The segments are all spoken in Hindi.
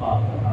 फातिहा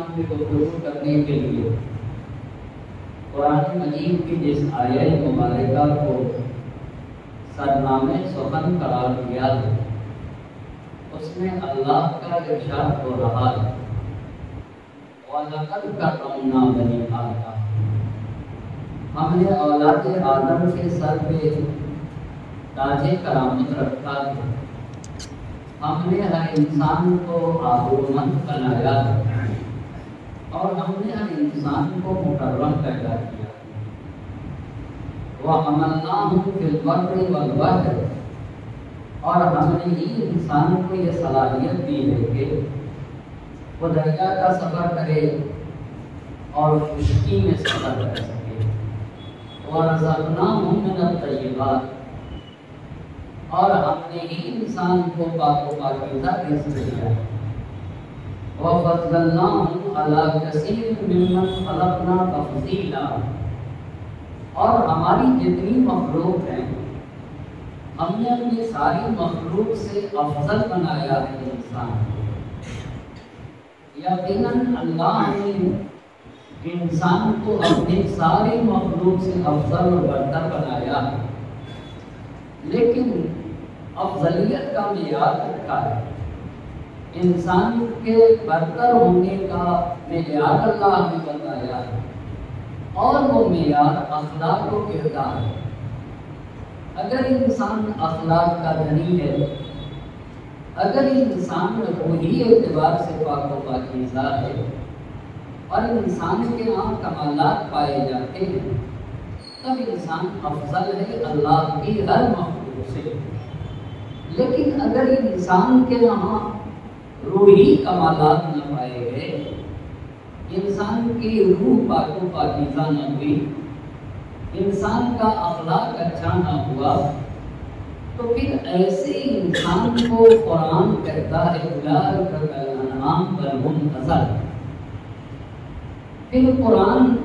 उन्वान की गुफ्तगू करने के लिए। कुरान मजीद की जिस आयत मुबारका को सरनामे सुखन करार दिया है, उसमें अल्लाह का इरशाद हो रहा है। वलक़द करमना बनी आदम हमने औलाद आदम के सर पे ताजे करामत रखा है। हमने हर इंसान को आबरूमंद बनाया और हमने हर इंसान को मुकर्रम पैदा किया। वह अमलना वल और हमने ही इंसान को यह सलाहियत दी है कि वो दरिया का सफ़र करे और खुशकी में सफ़र कर सके। और तय्यबात। और हमने ही इंसान को पाको पाकीज़ा रिज़्क़ दिया वफ़ज़लनाहुम अला कसीर मिम्मन खलक़ना तफ़ज़ीला और हमारी जितनी मखलूक हैं हमने अपनी सारी मखलूक से अफजल बनाया है इंसान यकीनन अल्लाह ने इंसान को अपनी सारी मखलूक से अफजल और बरतर बनाया है लेकिन अफजलियत का मैार रखा है इंसान के बरतर होने का मैार अल्लाह ने बताया है। और वो मैार अखलाक व किरदार है। अगर इंसान अखलाक का धनी है, अगर इंसान वही एतबार से पाक पाकिजा है, और इंसान के यहाँ कमालात पाए जाते हैं, तब इंसान अफजल है अल्लाह की हर मखलूक से। लेकिन अगर इंसान के यहाँ रूही कमालात न पाए गए। इंसान की रूह पाको पाकिजा न हुई। इंसान का अखलाक अच्छा न हुआ। तो फिर ऐसे इंसान को कुरान कहता है फिर कुरान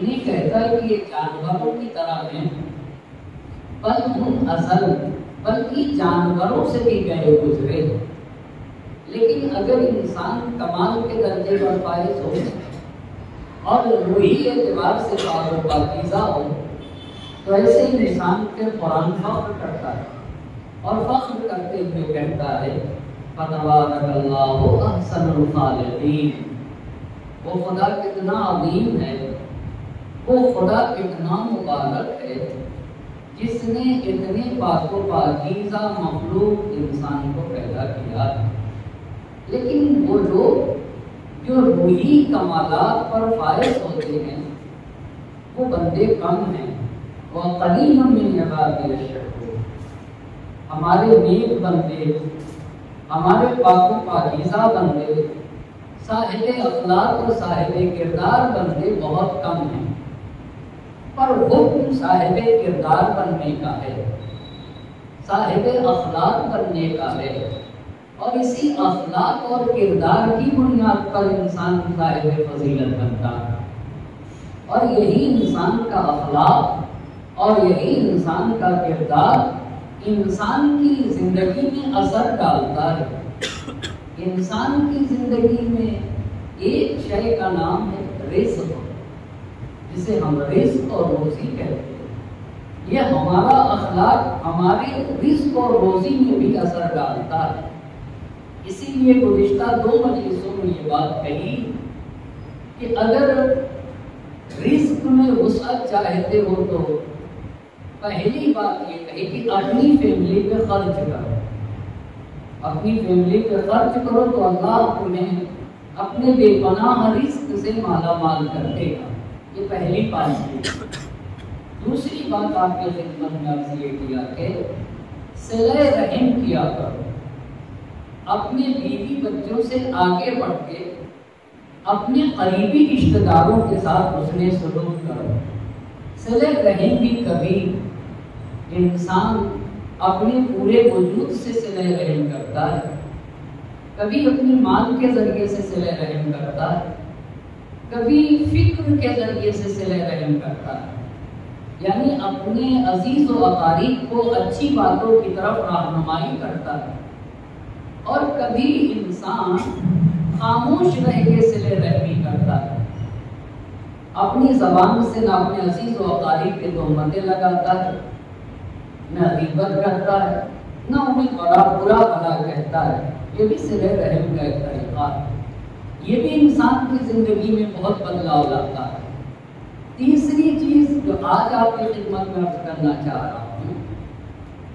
इन्हें कहता है कि ये जानवरों की तरह हैं। बल हम असल बल्कि जानवरों से भी गए गुजरे। लेकिन अगर इंसान कमाल के दर्जे पर फायज हो और रूही एतबार से पाकीजा हो तो ऐसे इंसान के कुरान फख्र करता है और फख्र करते हुए कहता है वो खुदा कितना अजीम है, वो खुदा कितना मुबारक है, जिसने इतने पाको पाकीजा मखलूक इंसान को पैदा किया लेकिन वो लोग जो रूही कमालात पर फायज होते हैं, वो बंदे कम हैं। वह कलीम हमारे नेक बंदे, हमारे पाको पाकिजा बंदे, साहिब अखलाक और साहिब किरदार बंदे बहुत कम हैं। पर हुक्म साहिब किरदार बनने का है, साहिब अखलाक बनने का है। और इसी अखलाक और किरदार की बुनियाद पर इंसान साहिब फजीलत बनता है। और यही इंसान का अखलाक और यही इंसान का किरदार इंसान की ज़िंदगी में असर डालता है। इंसान की ज़िंदगी में एक शय का नाम है रिस्क जिसे हम रिस्क और रोजी कहते हैं। यह हमारा अखलाक, हमारे रिस्क और रोजी में भी असर डालता है। इसीलिए गुजश्ता दो मजलिसों में ये बात कही कि अगर रिस्क में वसअत चाहते हो तो पहली बात ये कही कि अपनी फैमिली पे खर्च करो। अपनी फैमिली पे खर्च करो तो अल्लाह तुम्हें अपने बेपनाह रिस्क से माला माल कर देगा। ये पहली बात दूसरी बात आपके खिदमत में आपसे ये किया कि सिले रहम किया करो। अपने बीवी बच्चों से आगे बढ़ के अपने करीबी रिश्तेदारों के साथ उसने सलूक करो। सले रहें भी कभी इंसान अपने पूरे वजूद से सिले रहम करता है। कभी अपनी माल के ज़रिए से सिले रहम करता है। कभी फ़िक्र के ज़रिए से सिले रहम करता है। यानी अपने अज़ीज़ व अकारीब को अच्छी बातों की तरफ़ रहनुमाई करता है। और कभी इंसान खामोश रह के सिले रहमी करता है। अपनी जबान से ना अपने अज़ीज़ व अकारीब के तोहमतें लगाता है। न गीबत करता है, न उन्हें बड़ा बुरा भला कहता है। ये भी सिले रहम का एक तरीका है। ये भी इंसान की ज़िंदगी में बहुत बदलाव लाता है। तीसरी चीज़ जो आज आपकी खिदमत में अर्ज़ करना चाह रहा हूँ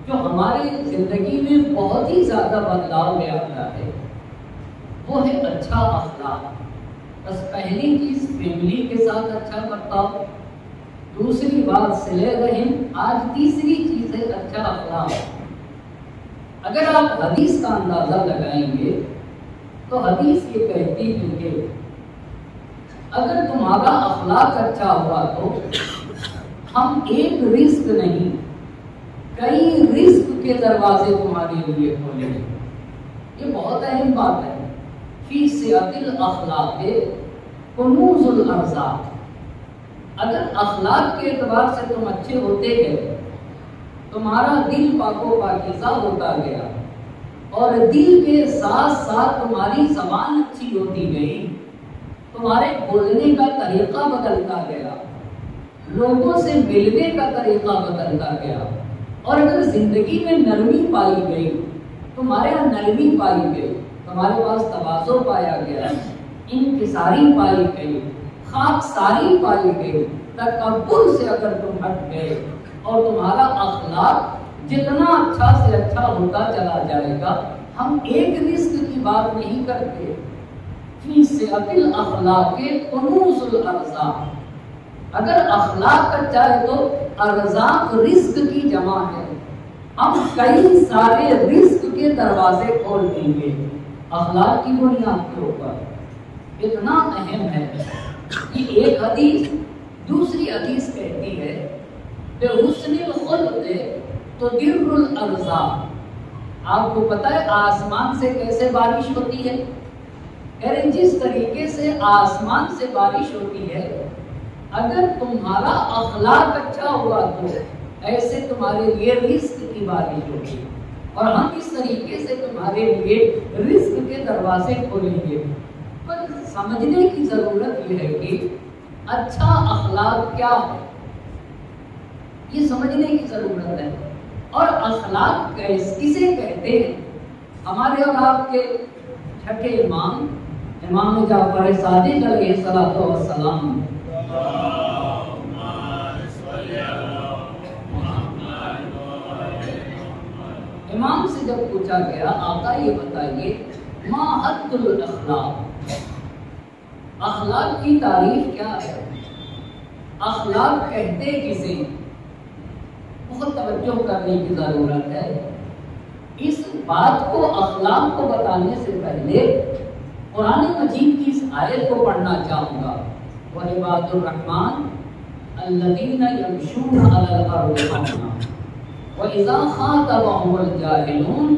जो हमारी ज़िंदगी में बहुत ही ज़्यादा बदलाव ले आता है, वो है अच्छा अखलाक। बस पहली चीज़ फैमिली के साथ अच्छा बर्ताव। दूसरी बात सिले रहम, आज तीसरी चीज़ है अच्छा अखलाक। अगर आप हदीस का अंदाज़ा लगाएँगे तो हदीस ये कहती है कि अगर तुम्हारा अखलाक अच्छा हुआ तो हम एक रिस्क नहीं कई रिस्क के दरवाजे तुम्हारे लिए खोलेंगे ये बहुत अहम बात है। फ़ी सियातिल अखलाक कनूजुल अरजाक अगर अखलाक के अतबार से तुम अच्छे होते गए, तुम्हारा दिल पाको पाकिजा होता गया, और दिल के साथ साथ तुम्हारी जबान अच्छी होती गई, तुम्हारे बोलने का तरीका बदलता गया, लोगों से मिलने का तरीका बदलता गया। और अगर ज़िंदगी में नरमी पाई गई, तुम्हारे यहाँ नरमी पाई गई हमारे पास तवाजो पाया गया इंकिसारी पाई गई खाक सारी पाई गई तकबुर से अगर तुम हट गए और तुम्हारा अखलाक जितना अच्छा से अच्छा होता चला जाएगा, हम एक रिस्क की बात नहीं करते। से अकिल अखलाक अगर अखलाक अच्छा है तो अर्जाक रिस्क की जमा है। हम कई सारे रिस्क के दरवाजे खोल देंगे, अखलाक की बुनियाद के ऊपर। इतना अहम है कि एक हदीस दूसरी हदीस कहती है कि हुस्न तो दिरुल अर्जा आपको पता है आसमान से कैसे बारिश होती है? अरे जिस तरीके से आसमान से बारिश होती है अगर तुम्हारा अखलाक अच्छा हुआ तो ऐसे तुम्हारे लिए रिस्क की बारी होगी। और हम इस तरीके से तुम्हारे लिए रिस्क के दरवाजे खोलेंगे। पर समझने की ज़रूरत यह है कि अच्छा अखलाक क्या है? ये समझने की ज़रूरत है। और अखलाक किसे कहते हैं? हमारे और आपके छठे इमाम इमाम जाफ़र सादिक सलाम इमाम से जब पूछा गया आका ये बताइए माँ अखलाक? अखलाक की तारीफ़ क्या है? अखलाक कहते किसे? बहुत तवज्जो करने की ज़रूरत है। इस बात को अखलाक को बताने से पहले कुरान मजीद की इस आयत को पढ़ना चाहूँगा। इबादुर्रहमान अल्लज़ीना यमशून अलल अर्दि हौना व इज़ा खातबहुमुल जाहिलून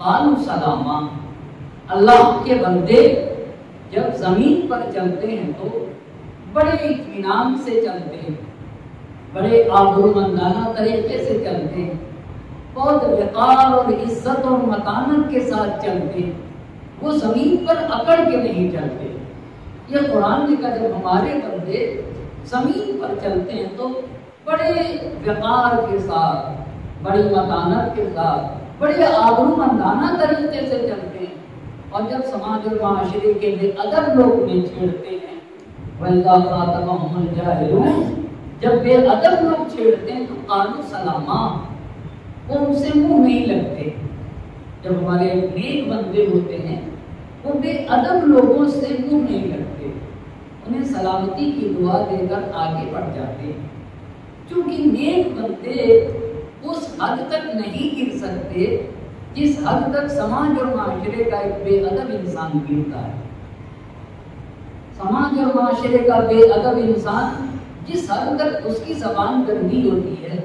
क़ालू सलामा अल्लाह के बंदे जब ज़मीन पर चलते हैं तो बड़े इत्मीनान से चलते हैं बड़े आबरूमंदाना तरीके से चलते हैं बहुत वकार और इज़्ज़त और मकानत के साथ चलते हैं वो ज़मीन पर अकड़ के नहीं चलते यह कुरान कहा जब हमारे बंदे ज़मीन पर चलते हैं तो बड़े व्यापार के साथ, बड़ी मकानत के साथ, बड़े आबरूमंदाना तरीके से चलते हैं। और जब समाज और माशरे के लिए अदब लोग में छेड़ते हैं जब बेअदब लोग छेड़ते हैं तो कानू सलामा वो उनसे मुँह नहीं लगते। जब हमारे नेक बंदे होते हैं, वो बेअदब लोगों से मुँह नहीं लगते। उन्हें सलामती की दुआ देकर आगे बढ़ जाते। क्योंकि नेक बंदे उस हद तक नहीं गिर सकते, जिस हद तक समाज और माशरे का एक बेअदब इंसान गिरता है। समाज और माशरे का बेअदब इंसान जिस हद तक उसकी जबान गंदी होती है,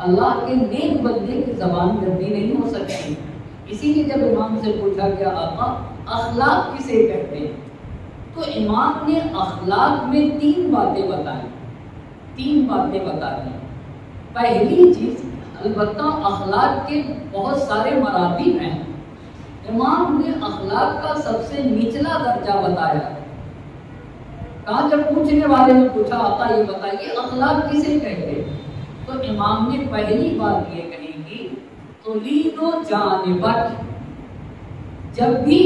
अल्लाह के नेक बंदे की जबान गंदी नहीं हो सकती। इसीलिए जब इमाम से पूछा गया, आका, अखलाक किसे कहते हैं? तो इमाम ने अखलाक में तीन बातें बताई। तीन बातें बता दी पहली चीज़, अलबत्ता अखलाक के बहुत सारे मरातब हैं। इमाम ने अखलाक का सबसे निचला दर्जा बताया। कहा जब पूछने वाले ने पूछा, आता ये बताइए, अखलाक किसे कहते तो इमाम ने पहली बात ये कही तो लीनो जानबत जब भी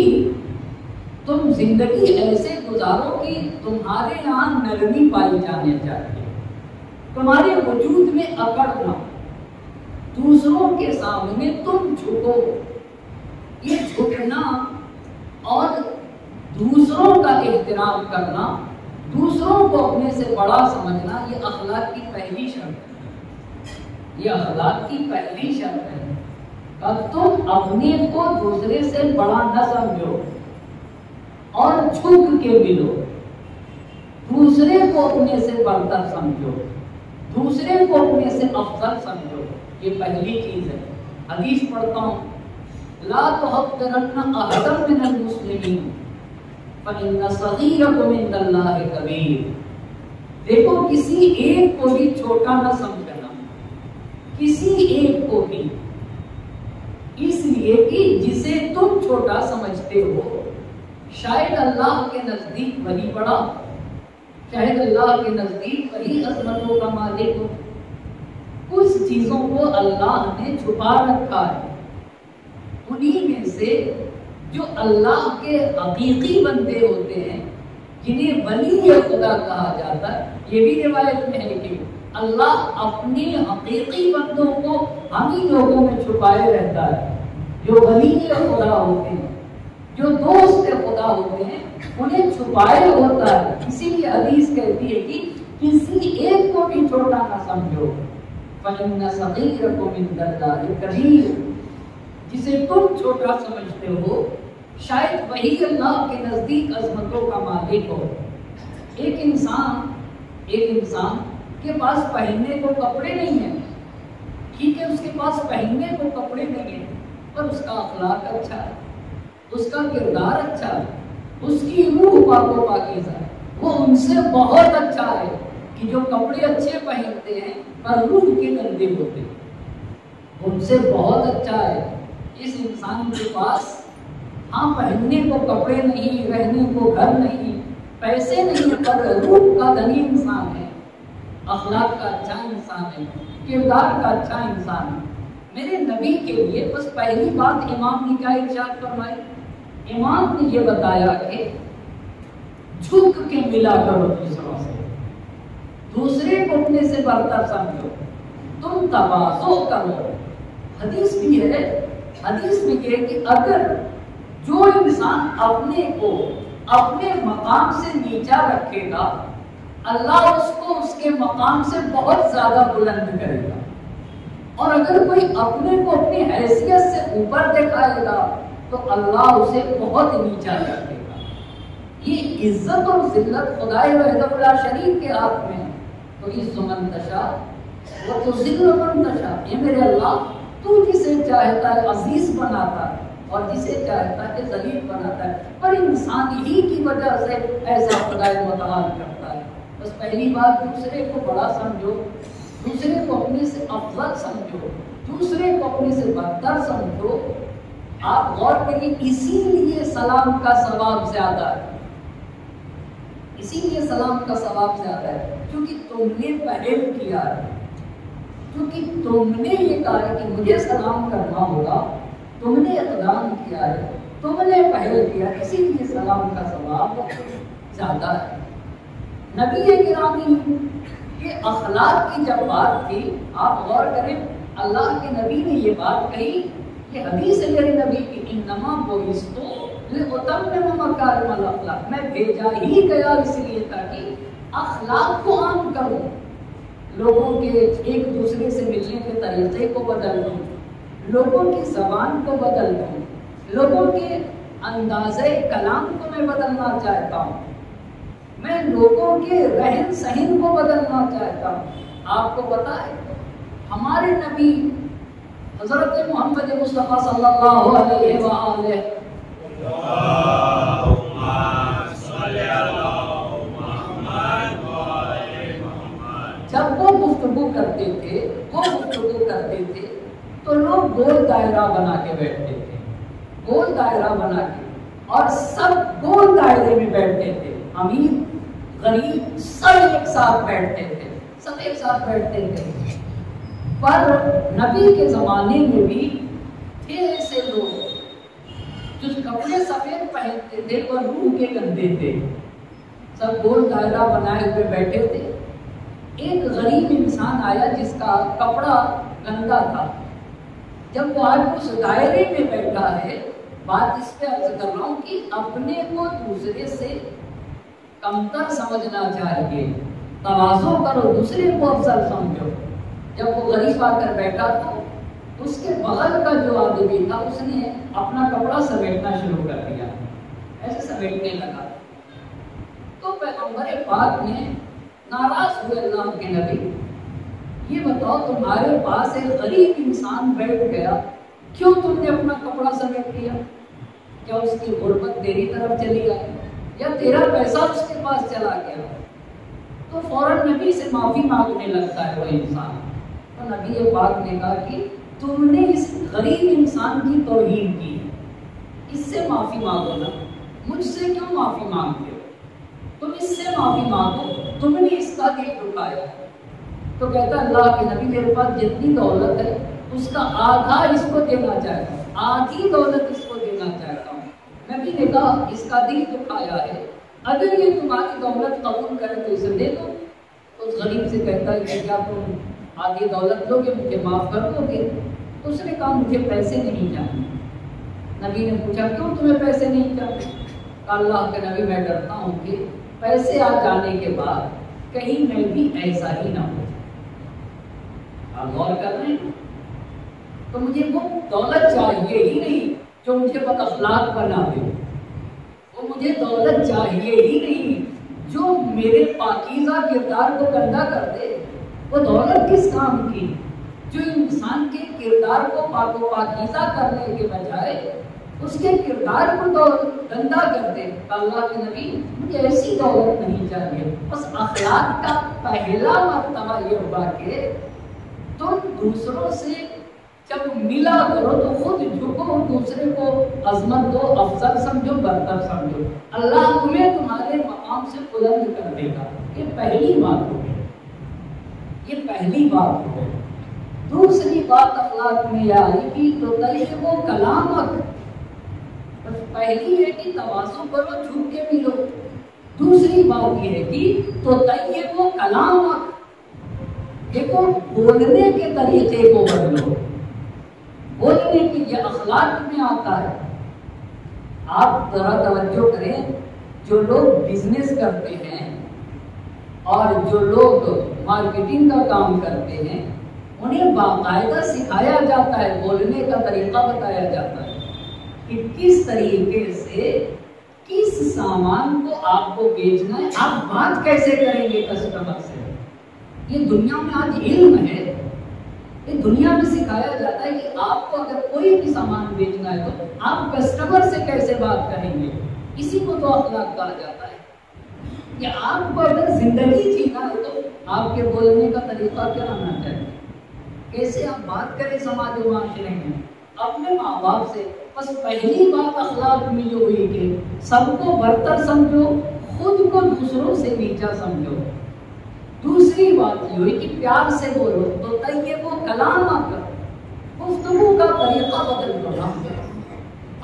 तुम ज़िंदगी ऐसे गुजारो कि तुम्हारे यहाँ नरमी पाई जाने चाहिए। तुम्हारे वजूद में अकड़ ना दूसरों के सामने तुम झुको। ये झुकना और दूसरों का एहतराम करना, दूसरों को अपने से बड़ा समझना, ये अखलाक की पहली शर्त है। ये अखलाक की पहली शर्त है। अब तुम अपने को दूसरे से बड़ा न समझो। और झुक के मिलो। दूसरे को अपने से बढ़कर समझो। दूसरे को अपने से अफसर समझो। ये पहली चीज़ है। हदीस पढ़ता हूँ ला तो हक अहदम मिनल मुस्लिमीन देखो, किसी एक को भी छोटा ना समझना। किसी एक को भी। इसलिए कि जिसे तुम छोटा समझते हो शायद अल्लाह के नज़दीक वही बड़ा शायद अल्लाह के नज़दीक वही अजमतों का मालिक हो। कुछ चीज़ों को अल्लाह ने छुपा रखा है। उन्हीं में से जो अल्लाह के हकीकी बंदे होते हैं, जिन्हें वली खुदा कहा जाता है, ये भी रिवायत में है कि अल्लाह अपने हकीकी बंदों को हम ही लोगों में छुपाए रहता है, जो वली खुदा होते हैं। जो दोस्त खुदा होते हैं, उन्हें छुपाए होता है। इसीलिए हदीस कहती है कि किसी एक को भी छोटा ना समझो। जिसे तुम छोटा समझते हो, शायद वही अल्लाह के नज़दीक अजमतों का मालिक हो। एक इंसान एक इंसान के पास पहनने को कपड़े नहीं है। ठीक है, उसके पास पहनने को कपड़े नहीं है, पर उसका अखलाक अच्छा है। उसका किरदार अच्छा है। उसकी रूह पाको पाकिजा है। वो उनसे बहुत अच्छा है कि जो कपड़े अच्छे पहनते हैं, पर रूह के गंदे होते हैं। उनसे बहुत अच्छा है। इस इंसान के पास हाँ पहनने को कपड़े नहीं, रहने को घर नहीं, पैसे नहीं, पर रूप का धनी इंसान है। अखलाक का अच्छा इंसान है। किरदार का अच्छा इंसान है। मेरे नबी के लिए बस पहली बात इमाम ने क्या इर्शाद फरमाई? इमाम ने ये बताया कि झुक के मिला करो दूसरों से। दूसरे को अपने से बढ़कर समझो। तुम तबासो करो। हदीस भी है, हदीस में यह कि अगर जो इंसान अपने को, अपने मकाम से नीचा रखेगा, अल्लाह उसको उसके मकाम से बहुत ज़्यादा बुलंद करेगा। और अगर कोई अपने को अपनी हैसियत से ऊपर दिखाएगा तो अल्लाह उसे बहुत नीचा रखेगा ये इज़्ज़त और जिल्लत खुदाई शरीफ के हाथ में है। तो इस तशा वो तो ज़िक्र ये मेरे अल्लाह, तू जिसे चाहता है अज़ीज़ बनाता है और जिसे चाहता है जलील बनाता है, पर इंसान ही की वजह से ऐसा खुदाई मुताल करता है। बस पहली बात, दूसरे को बड़ा समझो, दूसरे को अपने से अफजल समझो, दूसरे को अपने से बदतर समझो आप गौर करिए, इसीलिए सलाम का सवाब ज़्यादा है। इसीलिए सलाम का सवाब ज़्यादा है, क्योंकि तुमने पहल किया है। क्योंकि तुमने ये कहा है कि मुझे सलाम करना होगा, तुमने इकदाम किया है, तुमने पहल किया, इसीलिए सलाम का सवाब ज़्यादा है। नबी गिरामी के अखलाक की जब बात थी, आप गौर करें, अल्लाह के नबी ने ये बात कही कि हदीस मेरे नबी की इन्नमा बोइस्तो मैं भेजा ही गया इसलिए ताकि अखलाक को आम करूँ। लोगों के एक दूसरे से मिलने के तरीके को बदल दूँ। लोगों की जबान को बदल दूँ। लोगों के अंदाजे कलाम को मैं बदलना चाहता हूँ। मैं लोगों के रहन सहन को बदलना चाहता हूँ। आपको पता है, हमारे नबी हज़रत मोहम्मद मुस्तफ़ा सल्लल्लाहु अलैहि वसल्लम जब वो गुफ्तगु करते थे वो गुफ्तगु करते थे तो लोग गोल दायरा बना के बैठते थे। गोल दायरा बना के। और सब गोल दायरे में बैठते थे। अमीर गरीब सब एक साथ बैठते थे। सब एक साथ बैठते थे। पर नबी के जमाने में भी थे ऐसे लोग जो कपड़े सफ़ेद पहनते थे और रूह के गंदे थे। सब गोल दायरा बनाए हुए बैठे थे। एक गरीब इंसान आया जिसका कपड़ा गंदा था। जब वो आज उस दायरे में बैठा है, बात इस पे अर्ज़ कर रहा हूँ कि अपने को दूसरे से कमतर समझना चाहिए। तवाजो करो, दूसरे को अफसर समझो। जब वो गरीब आकर बैठा तो उसके बगल का जो आदमी था, उसने अपना कपड़ा समेटना शुरू कर दिया। ऐसे समेटने लगा। तो पैगंबर पाक ने नाराज़ हुए अल्लाह के नबी। ये बताओ, तुम्हारे पास एक गरीब इंसान बैठ गया, क्यों तुमने अपना कपड़ा समेट लिया? क्या उसकी गुर्बत तेरी तरफ़ चली गई या तेरा पैसा उसके पास चला गया? तो फ़ौरन नबी से माफ़ी मांगने लगता है वो इंसान। नबी बात ने कहा कि तुमने इस गरीब इंसान की तोहीन की है। इससे माफ़ी मांगो ना। मुझसे क्यों माफ़ी मांगते हो? तुम इससे माफ़ी मांगो, तुमने इसका दिल दुखाया तो कहता अल्लाह के नबी मेरे पास जितनी दौलत है, उसका आधा इसको देना चाहता हूँ। आधी दौलत इसको देना चाहता हूँ। नबी ने कहा, इसका दिल दुखाया है। अगर ये तुम्हारी दौलत कबूल करे तो इसे दे दो। तो उस गरीब से कहता है कि क्या तुम आधी दौलत लोगे, मुझे माफ़ कर दोगे। तो उसने कहा मुझे पैसे नहीं चाहिए नबी ने पूछा, क्यों तुम्हें पैसे नहीं चाहिए अल्लाह के नबी, मैं डरता हूँ कि पैसे आ जाने के बाद कहीं मैं भी ऐसा ही ना हो आप गौर कर रहे हैं? तो मुझे वो दौलत चाहिए ही नहीं जो मुझे बदअखलाक बना दे। वो मुझे दौलत चाहिए ही नहीं जो मेरे पाकिजा किरदार को गंदा कर दे। वो दौलत किस काम की? जो इंसान के किरदार को पाको पाकिजा करने के बजाय उसके किरदार को तो गंदा कर दे। अल्लाह के नबी, मुझे ऐसी दौलत नहीं चाहिए। बस अखलाक का पहला मरतबा ये हुआ कि तुम दूसरों से जब मिला करो तो खुद झुको, दूसरे को अजमत दो अफसर समझो बरतर समझो। अल्लाह तुम्हें तुम्हारे मकाम से बुलंद कर देगा। ये पहली बात हो। ये पहली बात हो। दूसरी बात अखलाक में यह आएगी तो वो कलामक पहली है कि तवासु करो झुक के मिलो। दूसरी बात यह है कि तो वो कलाम देखो बोलने के तरीके को बदलो। बोलने के ये अखलाक में आता है। आप जरा तवज्जो करें, जो लोग बिज़नेस करते हैं और जो लोग मार्केटिंग का काम करते हैं, उन्हें बाकायदा सिखाया जाता है, बोलने का तरीका बताया जाता है कि किस तरीके से किस सामान को आपको बेचना है, आप बात कैसे करेंगे कस्टमर से? ये दुनिया में आज इल्म है। ये दुनिया में सिखाया जाता है कि आपको अगर कोई भी सामान बेचना है तो आप कस्टमर से कैसे बात करेंगे? इसी को तो अखलाक कहा जाता है। कि आपको अगर ज़िंदगी जीना है तो आपके बोलने का तरीका क्या होना चाहिए? कैसे आप बात करें समाज और माशरे में अपने माँ बाप से बस पहली बात अखलाक में जो हुई कि सबको बरतर समझो, खुद को दूसरों से नीचा समझो। दूसरी बात ये हुई कि प्यार से बोलो तो तय वो कलाम आकर गुफ्तगु का तरीका बदल दो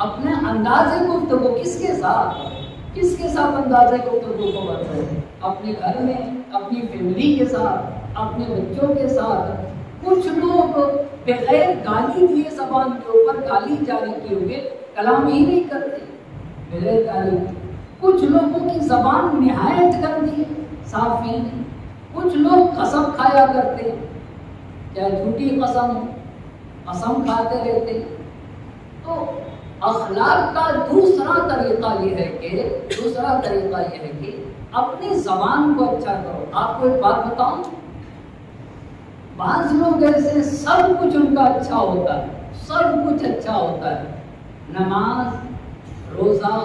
अपने अंदाजे गुफ्तगु किसके साथ? किसके साथ अंदाजे गुफ्तगु को बदलो अपने घर में, अपनी फैमिली के साथ, अपने बच्चों के साथ। कुछ लोग बगैर गाली दिए जबान के ऊपर गाली जारी किए हुए कलाम ही नहीं करते। बगैर गाली कुछ लोगों की जबान निहायत गंदी है साफ़ ही नहीं। कुछ लोग कसम खाया करते, चाहे झूठी कसम कसम खाते रहते। तो अखलाक का दूसरा तरीका यह है कि, दूसरा तरीका यह है कि अपनी जबान को अच्छा करो। आपको एक बात बताऊँ? बाज लोग ऐसे, सब कुछ उनका अच्छा होता है, सब कुछ अच्छा होता है। नमाज़, रोजा,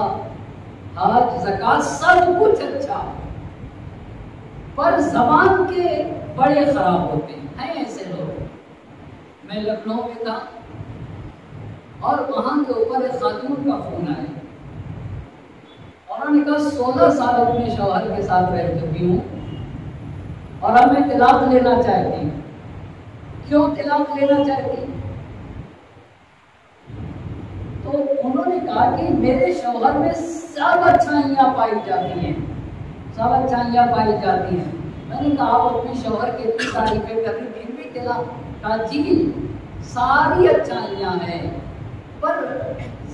हज, जक़ात, सब कुछ अच्छा। पर जबान के बड़े खराब होते हैं ऐसे लोग। मैं लखनऊ में था और वहाँ के ऊपर एक खातून का फ़ोन आया। उन्होंने कहा, सोलह साल अपने शौहर के साथ रह चुकी हूँ और अब मैं तिलाक लेना चाहती हूँ। क्यों तिलाक लेना चाहती? तो उन्होंने कहा कि मेरे शौहर में सब अच्छाइयाँ पाई जाती हैं। सब अच्छाइयाँ पाई जाती हैं। मैंने कहा, आप अपने शौहर के इतनी तारीफें कर रही फिर भी कहला कहा जी सारी अच्छाइयाँ हैं। पर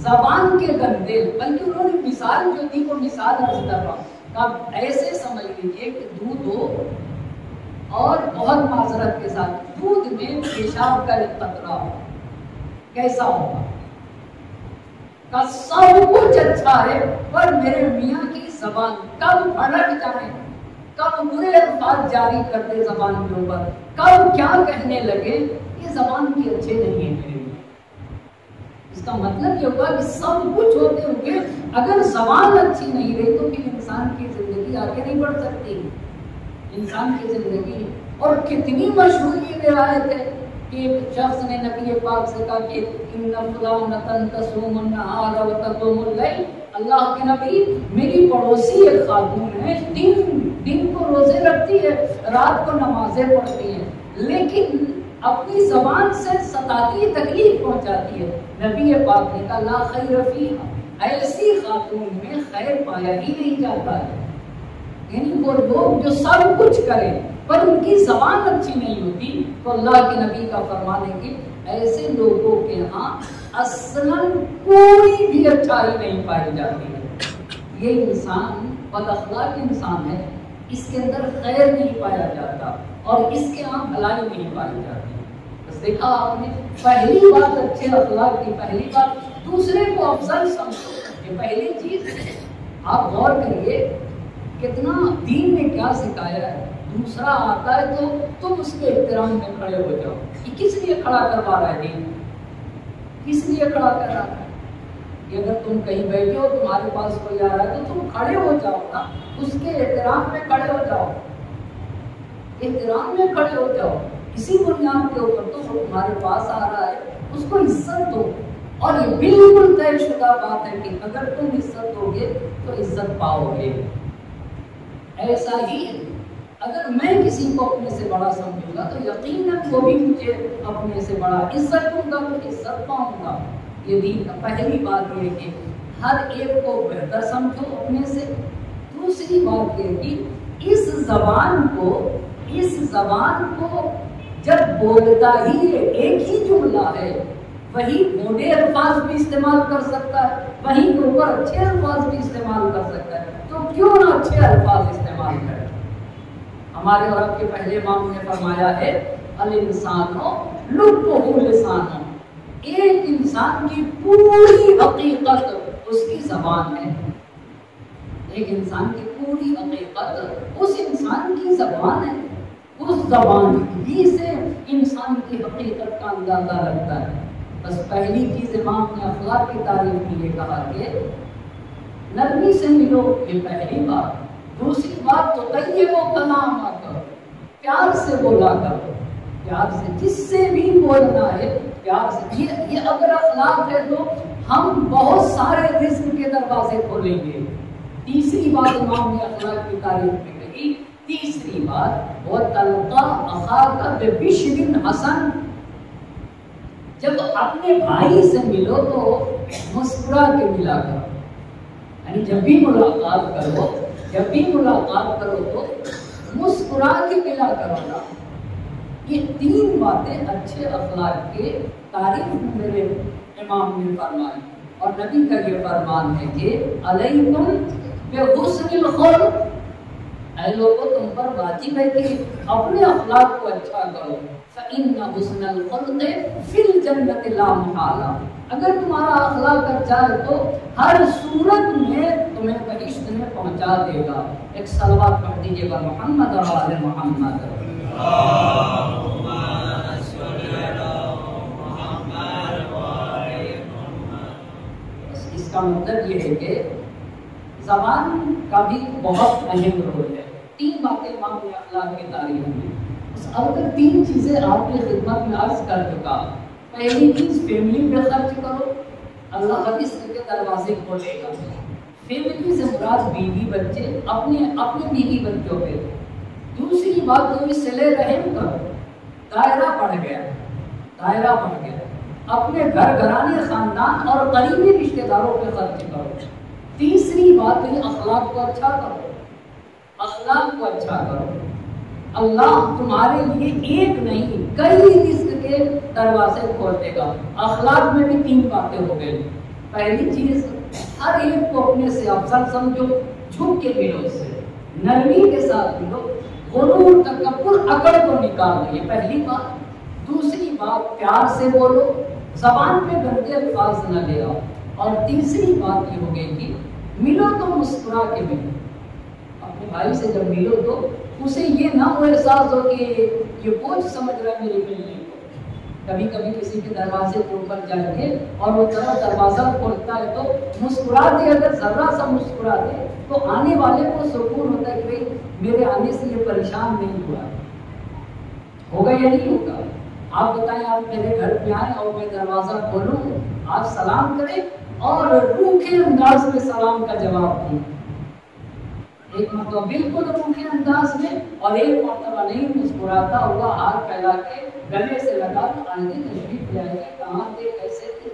जबान के गंदे, बल्कि उन्होंने मिसाल जो दी, वो मिसाल अर्ज़ रहा हूँ ऐसे समझ लीजिए कि दूध हो और बहुत माजरत के साथ, दूध में पेशाब का एक कतरा हो, कैसा होगा? का सब कुछ अच्छा है, पर मेरे मियाँ की जबान कब भड़क जाए, कब बुरे अल्फाज जारी कर दे जबान के ऊपर, कब क्या कहने लगे, ये जबान की अच्छे नहीं है इसका मतलब ये हुआ कि सब कुछ होते हुए अगर जबान अच्छी नहीं रही तो फिर इंसान की ज़िंदगी आगे नहीं बढ़ सकती। इंसान की ज़िंदगी। और कितनी मशहूर ये रिवायत है कि शख्स ने नबी पाक से कहा कि अल्लाह के नबी, मेरी पड़ोसी एक खातून है दिन को रोज़े रखती है, रात को नमाजें पढ़ती है। लेकिन अपनी जबान से सताती तकलीफ़ पहुंचाती है। नबी पाक ने कहा, ला खैर फीहा। ऐसी खातून में खैर पाया ही नहीं जाता है। यानी वो लोग जो सब कुछ करें, पर उनकी जबान अच्छी नहीं होती तो अल्लाह के नबी का फरमाने की ऐसे लोगों के यहाँ असलन कोई भी अच्छाई नहीं पाई जाती है। ये इंसान बदअखलाक इंसान है, इसके अंदर खैर नहीं पाया जाता और इसके यहाँ भलाई नहीं पाई जाती। देखा आपने? पहली बात अच्छे अखलाक की, पहली बात दूसरे को अफजल समझो। ये पहली चीज़ आप गौर करिए, कितना दीन ने क्या सिखाया है। दूसरा आता है तो तुम उसके एहतराम में खड़े हो जाओ कि किस लिए खड़ा करवा रहा है दीन? किस लिए खड़ा कर रहा है? कि अगर तुम कहीं बैठे हो, तुम्हारे पास कोई आ रहा है तो तुम खड़े हो जाओ ना। उसके एहतराम में खड़े हो जाओ। एहतराम में खड़े हो जाओ। इसी बुनियाद के ऊपर तो जो तुम्हारे पास आ रहा है, उसको इज़्ज़त दो। और ये बिल्कुल तयशुदा बात है कि अगर तुम इज़्ज़त दोगे तो इज़्ज़त पाओगे। ऐसा ही अगर मैं किसी को अपने से बड़ा समझूँगा तो यकीनन वो भी मुझे अपने से बड़ा इज़्ज़त दूँगा तो इज़्ज़त पाऊँगा। ये का पहली बात ये कि हर एक को बेहतर समझो अपने से। दूसरी बात ये कि इस जबान को, इस जबान को जब बोलता ही एक ही जुमला है, वही मोटे अल्फाज भी इस्तेमाल कर सकता है, वही ऊपर अच्छे अल्फाज भी इस्तेमाल कर सकता है। तो क्यों ना अच्छे अल्फाज इस्तेमाल करें? हमारे और आपके पहले माम ने फरमाया है, अल इंसानो लिसानो। एक इंसान की पूरी हकीकत उसकी जबान है। एक इंसान की पूरी हकीकत उस इंसान की जबान है। उस जबान ही से इंसान की हकीकत का अंदाज़ा लगता है। बस पहली चीज़ इमाम ने अखलाक की तारीफ़ में ये कहा कि नरमी से मिलो, ये पहली बात। दूसरी बात तो कहिए वो कलाम करो, प्यार से बोला करो। प्यार से जिससे भी बोलना है, प्यार से। ये ये अगर अखलाक है तो हम बहुत सारे रिस्क के दरवाजे खोलेंगे। तीसरी बात इमाम ने अखलाक की तारीफ़ में कही तीसरी बात, वो तलका अखा का बिशरिन हसन। जब अपने भाई से मिलो तो मुस्कुरा के मिला करो। यानी जब भी मुलाकात करो, जब भी मुलाकात करो तो मुस्कुरा के मिला करो ना। ये तीन बातें अच्छे अखलाक के तारीफ़ मेरे इमाम ने फरमाई। और नबी का ये फरमान है कि, अलैकुम बेहुस्निल खुल्क। लोगों तुम पर वाजिब है कि अपने अखलाक को अच्छा करो। फिल जन्नत ला मुहाला। अगर तुम्हारा अखलाक अच्छा है तो हर सूरत में तुम्हें बहिश्त में पहुँचा देगा। एक सलवात पढ़ दीजिएगा मोहम्मद और आले मोहम्मद। इसका मतलब ये है कि जबान का भी बहुत अहम रोल है। तीन बातें मामले अखलाक की तारीफ़ में अब तक तीन चीज़ें आपके खिदमत में अर्ज़ कर चुका। पहली चीज़ फैमिली पे खर्च करो। अल्लाह हदीस के दरवाजे खोलेगा फैमिली से मुराद बीवी बच्चे अपने अपने बीवी बच्चों पे। दूसरी बात तो सिले रहम करो। दायरा बढ़ गया। दायरा बढ़ गया। अपने घर घराने, खानदान और करीबी रिश्तेदारों पे खर्च करो। तीसरी बात तो अखलाक को अच्छा करो। अखलाक को अच्छा करो। अल्लाह तुम्हारे लिए एक नहीं, कई रिस्क के दरवाजे खोल देगा। अखलाक में भी तीन बातें हो गई। पहली चीज़, हर एक को अपने से अफसर समझो, झुक के मिलो उससे नरमी के साथ मिलो। गुरूर तकबर अकड़ को निकाल दो पहली बात। दूसरी बात, प्यार से बोलो। जबान पे गंदे अल्फाज न ले आओ। और तीसरी बात ये हो गई कि मिलो तो मुस्कुरा के मिलो। भाई से जब मिलो तो उसे ये ना हो एहसास हो कि ये बोझ समझ रहा है मेरे मिलने को कभी कभी किसी के दरवाजे के ऊपर जाएँगे और वो तरह दरवाज़ा खोलता है तो मुस्कुरा दे अगर जरा सा मुस्कुरा दे तो आने वाले को सुकून होता है कि भाई मेरे आने से ये परेशान नहीं हुआ। होगा या नहीं होगा? आप बताएँ, आप मेरे घर पे आए और मैं दरवाज़ा खोलूं, आप सलाम करें और रूखे अंदाज में सलाम का जवाब दें। एक मतलब बिल्कुल रूखे अंदाज में, और एक मरतबा नहीं मुस्कुराता हुआ हाथ फैला के गले से लगा तो आंधी तशरीफ़ ले आएगी कहाँ थे, कैसे थे?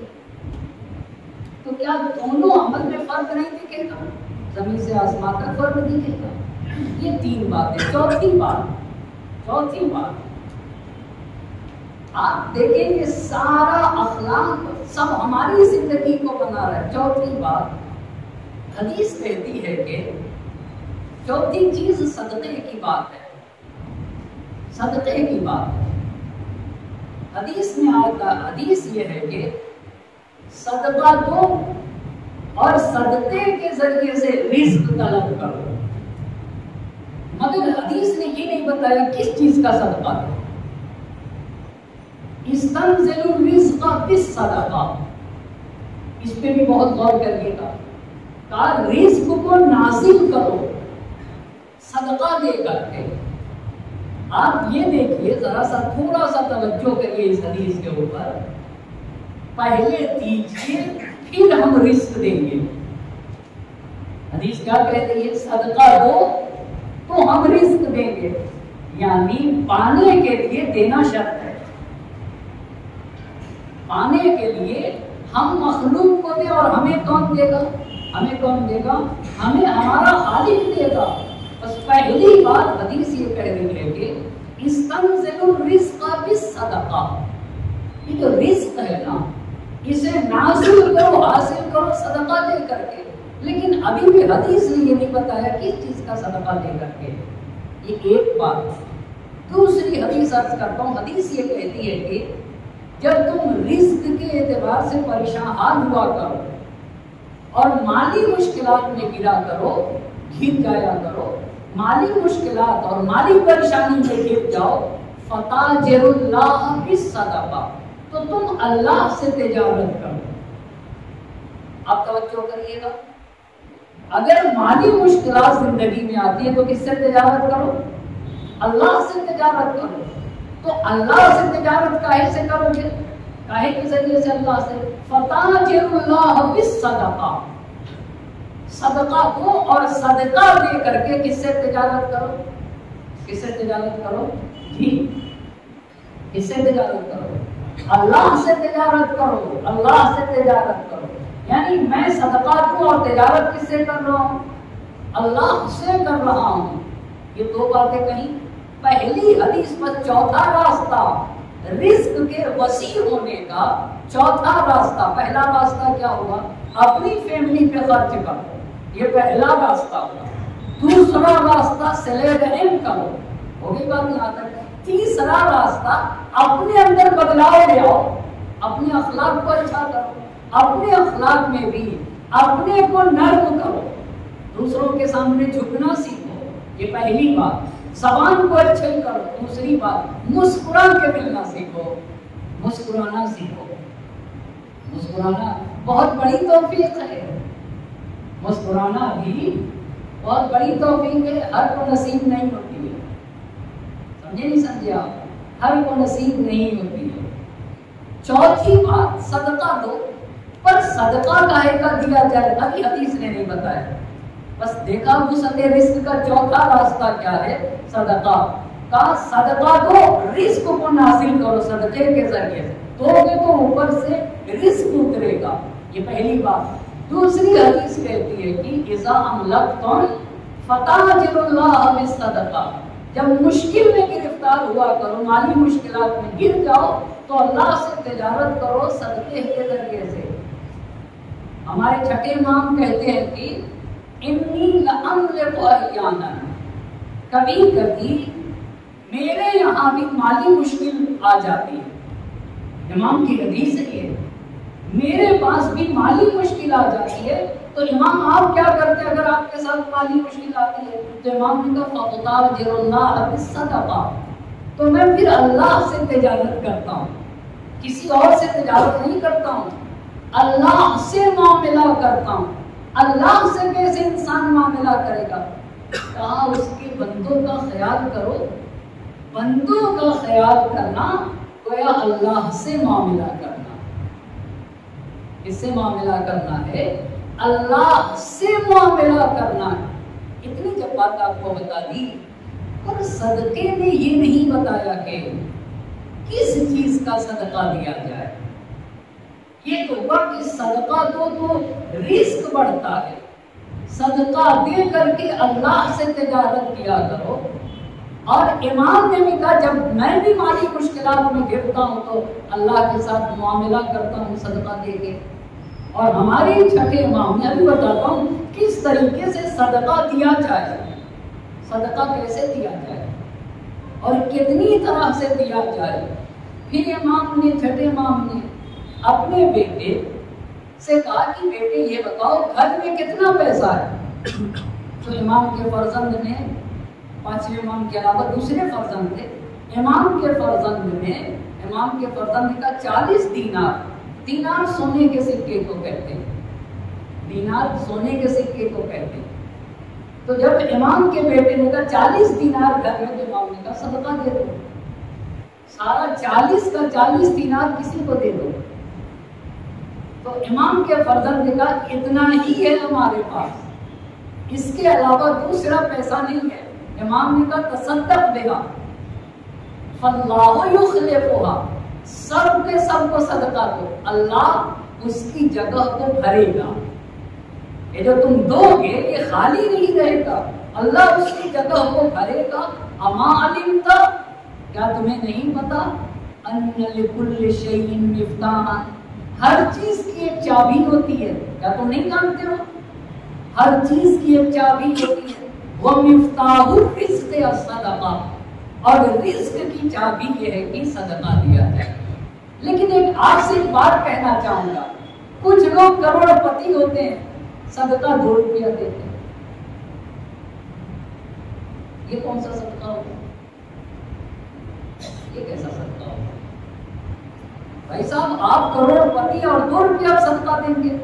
तो क्या दोनों अमल में फ़र्क नहीं दिखेगा? ज़मीन से आसमान तक फ़र्क दिखेगा? ये तीन बातें, चौथी बात चौथी बात। आप देखेंगे सारा अखलाक सब हमारी ज़िंदगी को बना रहा है। चौथी बात, हदीस कहती है कि चौथी चीज़ सदक़े की बात है। सदक़े की बात है। हदीस में आता हदीस ये है कि सदका दो और सदके के ज़रिए से रिस्क तलब करो। मगर हदीस ने ये नहीं बताया किस चीज़ का सदका दो सदका? इस पे भी बहुत गौर करिएगा। का रिस्क को नाजिल करो। सदका दे करके। आप ये देखिए, जरा सा थोड़ा सा तवज्जो करिए इस हदीस के ऊपर। पहले दीजिए, फिर हम रिस्क देंगे। हदीस क्या कह रही है? सदका दो तो हम रिस्क देंगे। यानी पाने के लिए देना शर्त है। पाने के लिए हम मखलूक को दे और हमें कौन देगा? हमें कौन देगा? हमें हमारा खालिक देगा। बस पहली बात हदीस ये कह रही है कि इस्तंजिलुर रिस्क बिस सदका ये जो रिस्क है ना, इसे नासिल करो, हासिल करो सदका दे करके। लेकिन अभी भी हदीस ने ये नहीं बताया किस चीज़ का सदका दे करके। ये एक बात दूसरी हदीस अर्ज़ करता हूँ, हदीस ये कहती है कि जब तुम रिस्क के एतबार से परेशान हुआ करो और माली मुश्किलात में गिरा करो घिर जाया करो माली मुश्किलात और माली परेशानी में गिर जाओ। फताजरुल्लाह सदका। तो तुम अल्लाह से तिजारत करो। आप तवज्जो करिएगा। अगर माली मुश्किल ज़िंदगी में आती है तो किससे तिजारत करो? अल्लाह से तिजारत करो। तो अल्लाह से तिजारत काहे से करोगे? काहे के ज़रिए से अल्लाह से? फताजरुल्लाह सदका। सदका दो और सदका दे करके किससे तिजारत करो? किससे तिजारत करो? जी। किससे तिजारत करो? अल्लाह से तजारत करो, अल्लाह से तिजारत करो। यानी मैं सदका दूँ और तिजारत किससे कर रहा हूँ? अल्लाह से कर रहा हूँ। ये दो बातें कही। पहली हदीस पर चौथा रास्ता रिस्क के वसी होने का चौथा रास्ता। पहला रास्ता क्या हुआ? अपनी फैमिली पे खर्च करो ये पहला रास्ता हुआ। दूसरा रास्ता सिले रहम करो होगी बात यहाँ तक। तीसरा रास्ता, अपने अंदर बदलाव ले आओ। अपने अखलाक को अच्छा करो। अपने अखलाक में भी अपने को नर्म करो। दूसरों के सामने झुकना सीखो। ये पहली बात। जबान को अच्छे करो। दूसरी बात मुस्कुरा के मिलना सीखो। मुस्कुराना सीखो। मुस्कुराना बहुत बड़ी तोफीक है। मुस्कुराना भी। बहुत बड़ी तोफीक है, हर को नसीब नहीं होती है। समझे नहीं समझे आप? हर को नसीब नहीं होती है। चौथी बात, सदका दो। पर सदका काहे का दिया जाए, अभी हदीस ने नहीं बताया। बस देखा वसत रिस्क का चौथा रास्ता क्या है? सदका। का सदका दो, रिस्क को नासिल करो सदके के ज़रिए। दोगे तो ऊपर से रिस्क उतरेगा। ये पहली बात। दूसरी हदीस कहती है कि, इजा अमलकतुन फताजिरुल्लाह सदका जब मुश्किल में गिरफ़्तार हुआ करो, माली मुश्किलात में गिर जाओ तो अल्लाह से तिजारत करो सदके के ज़रिए से। हमारे छठे इमाम कहते हैं कि कभी कभी मेरे यहाँ भी माली मुश्किल आ जाती है। इमाम की हदीस ये है। मेरे पास भी माली मुश्किल आ जाती है। तो इमाम, आप क्या करते हैं अगर आपके साथ माली मुश्किल आती है? तो इमाम ने कहा तो मैं फिर अल्लाह से तजारत करता हूँ। किसी और से तजारत नहीं करता हूँ। अल्लाह से मामला करता हूँ। अल्लाह से कैसे इंसान मामला करेगा? कहा, उसके बंदों का ख्याल करो। बंदों का ख्याल करना, गोया अल्लाह से मामला करना। किससे मामला करना है। अल्लाह से मामला करना है। इतनी जब बात आपको बता दी, पर सदके ने ये नहीं बताया कि किस चीज़ का सदका दिया जाए। ये तो कि सदका दो तो रिस्क बढ़ता है। सदका दे करके अल्लाह से तजारत किया करो। और इमाम ने भी कहा जब मैं भी माली मुश्किल में गिरता हूँ तो अल्लाह के साथ मामला करता हूँ, सदका दे के और हमारे छठे इमाम, मैं भी बताता हूँ, किस तरीके से सदका दिया जाए। सदका कैसे दिया जाए? और कितनी तरह से दिया जाए? फिर इमाम ने, छठे इमाम ने अपने बेटे से कहा कि, बेटे, ये बताओ, घर में कितना पैसा है? तो इमाम के फर्जंद ने पाँचवें इमाम के अलावा दूसरे फर्जंद इमाम के फर्जंद में, इमाम के फर्जंद का चालीस दीनार दीनार सोने के सिक्के को कहते हैं। दीनार सोने के सिक्के को कहते हैं। तो जब इमाम के बेटे ने कहा, चालीस दीनार घर में तो इमाम ने कहा, सदका दे दो। सारा चालीस का चालीस दीनार किसी को दे दो। तो इमाम के फर्जन ने कहा, इतना ही है हमारे पास। इसके अलावा दूसरा पैसा नहीं है। इमाम ने कहा तसदक देगा। सब के सबको सदका दो। अल्लाह उसकी जगह को भरेगा। ये जो तुम दोगे, ये खाली नहीं रहेगा। अल्लाह उसकी जगह को भरेगा। अमा अलिम था क्या तुम्हें नहीं पता? हर चीज़ की एक चाबी होती है। क्या तुम नहीं जानते हो? हर चीज़ की एक चाबी होती है। वो मिफ्ताहुर सदका। और रिस्क की चाबी ये है कि सदका दिया जाए। लेकिन एक आपसे एक बात कहना चाहूँगा। कुछ लोग करोड़पति होते हैं, सदका दो रुपया देते हैं। ये कौन सा सदका होगा? ये कैसा सदका होगा? भाई साहब, आप करोड़पति और दो रुपया सदका देंगे।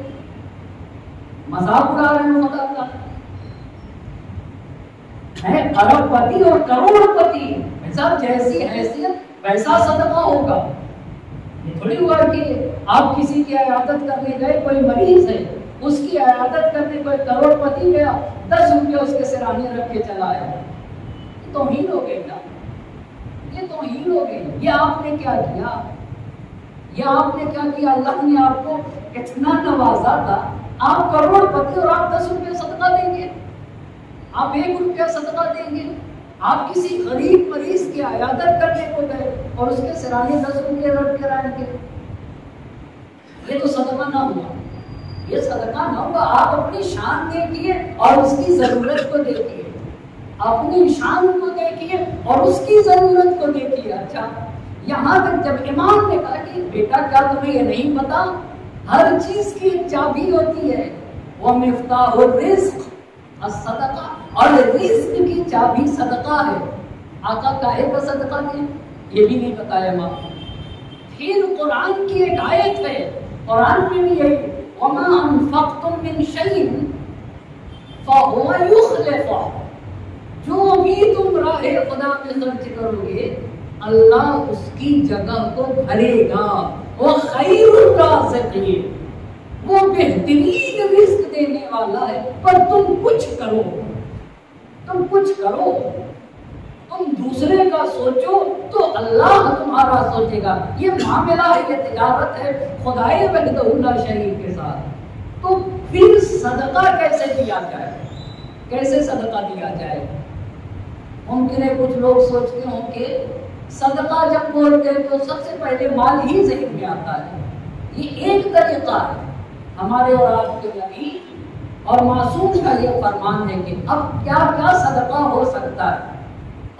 मज़ाक उड़ा रहे हो खुदा का। है अरबपति और करोड़पति। साहब जैसी हैसियत वैसा सदका होगा। थोड़ी हुआ कि आप किसी की आयादत करने गए, कोई मरीज़ है, उसकी आयादत करने कोई करोड़पति गया, दस रुपये उसके सिराने रख के चला आया। तो ही हो ना। ये तो ही हो ये आपने क्या किया? ये आपने क्या किया? अल्लाह ने आपको इतना नवाजा था, आप करोड़पति और आप दस रुपये सदका देंगे। आप एक रुपया सदका देंगे। आप किसी गरीब मरीज़ की आयादत करने को गए और उसके सिराने दस रुपये रख कर आएँगे। ये तो सदका ना हुआ। ये सदका ना हुआ, आप अपनी शान देखिए और उसकी ज़रूरत को देखिए। अपनी शान को देखिए और उसकी ज़रूरत को देखिए। अच्छा यहाँ तक जब इमाम ने कहा कि, बेटा, क्या तुम्हें ये नहीं पता? हर चीज़ की एक चाबी होती है। वो मिफ्ताह रिस्क सदका और रिस्क की चाबी सदका है। आका काहे का सदका दे ये भी नहीं बताया माँ। फिर कुरान की एक आयत है, कुरान में भी यही वमा अनफक्तुम मिन शैइन फहुवा युखलिफा। जो भी तुम राह खुदा में खर्च करोगे, अल्लाह उसकी जगह को भरेगा। वो खैरुर राज़िकीन, वो बेहतरीन रिस्क देने वाला है। पर तुम कुछ करो तुम कुछ करो। तुम दूसरे का सोचो तो अल्लाह तुम्हारा सोचेगा। ये मामला है ये तिजारत है खुदाए वहदहुल्ला शरीफ के साथ। तो फिर सदका कैसे दिया जाए? कैसे सदका दिया जाए? मुमकिन है कुछ लोग सोचते हों कि सदका जब बोलते हैं तो सबसे पहले माल ही जहन में आता है। ये एक तरीका है। हमारे और आपके नबी और मासूम का ये फरमान है कि अब क्या क्या सदका हो सकता है?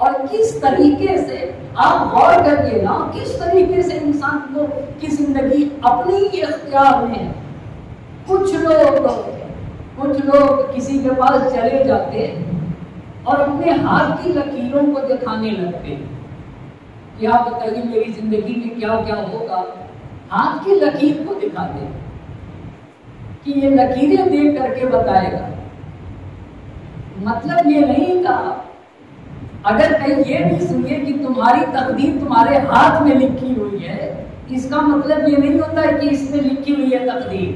और किस तरीके से आप गौर करिए ना, किस तरीके से इंसान को की ज़िंदगी अपनी इख्तियार में है? कुछ लोग कुछ लोग किसी के पास चले जाते और अपने हाथ की लकीरों को दिखाने लगते। कि आप बताइए मेरी ज़िंदगी में क्या क्या होगा? हाथ की लकीर को दिखाते। कि ये लकीरें देख करके बताएगा। मतलब ये नहीं कहा। अगर कहीं ये भी सुनिए कि तुम्हारी तकदीर तुम्हारे हाथ में लिखी हुई है, इसका मतलब ये नहीं होता है कि इसमें लिखी हुई है तकदीर।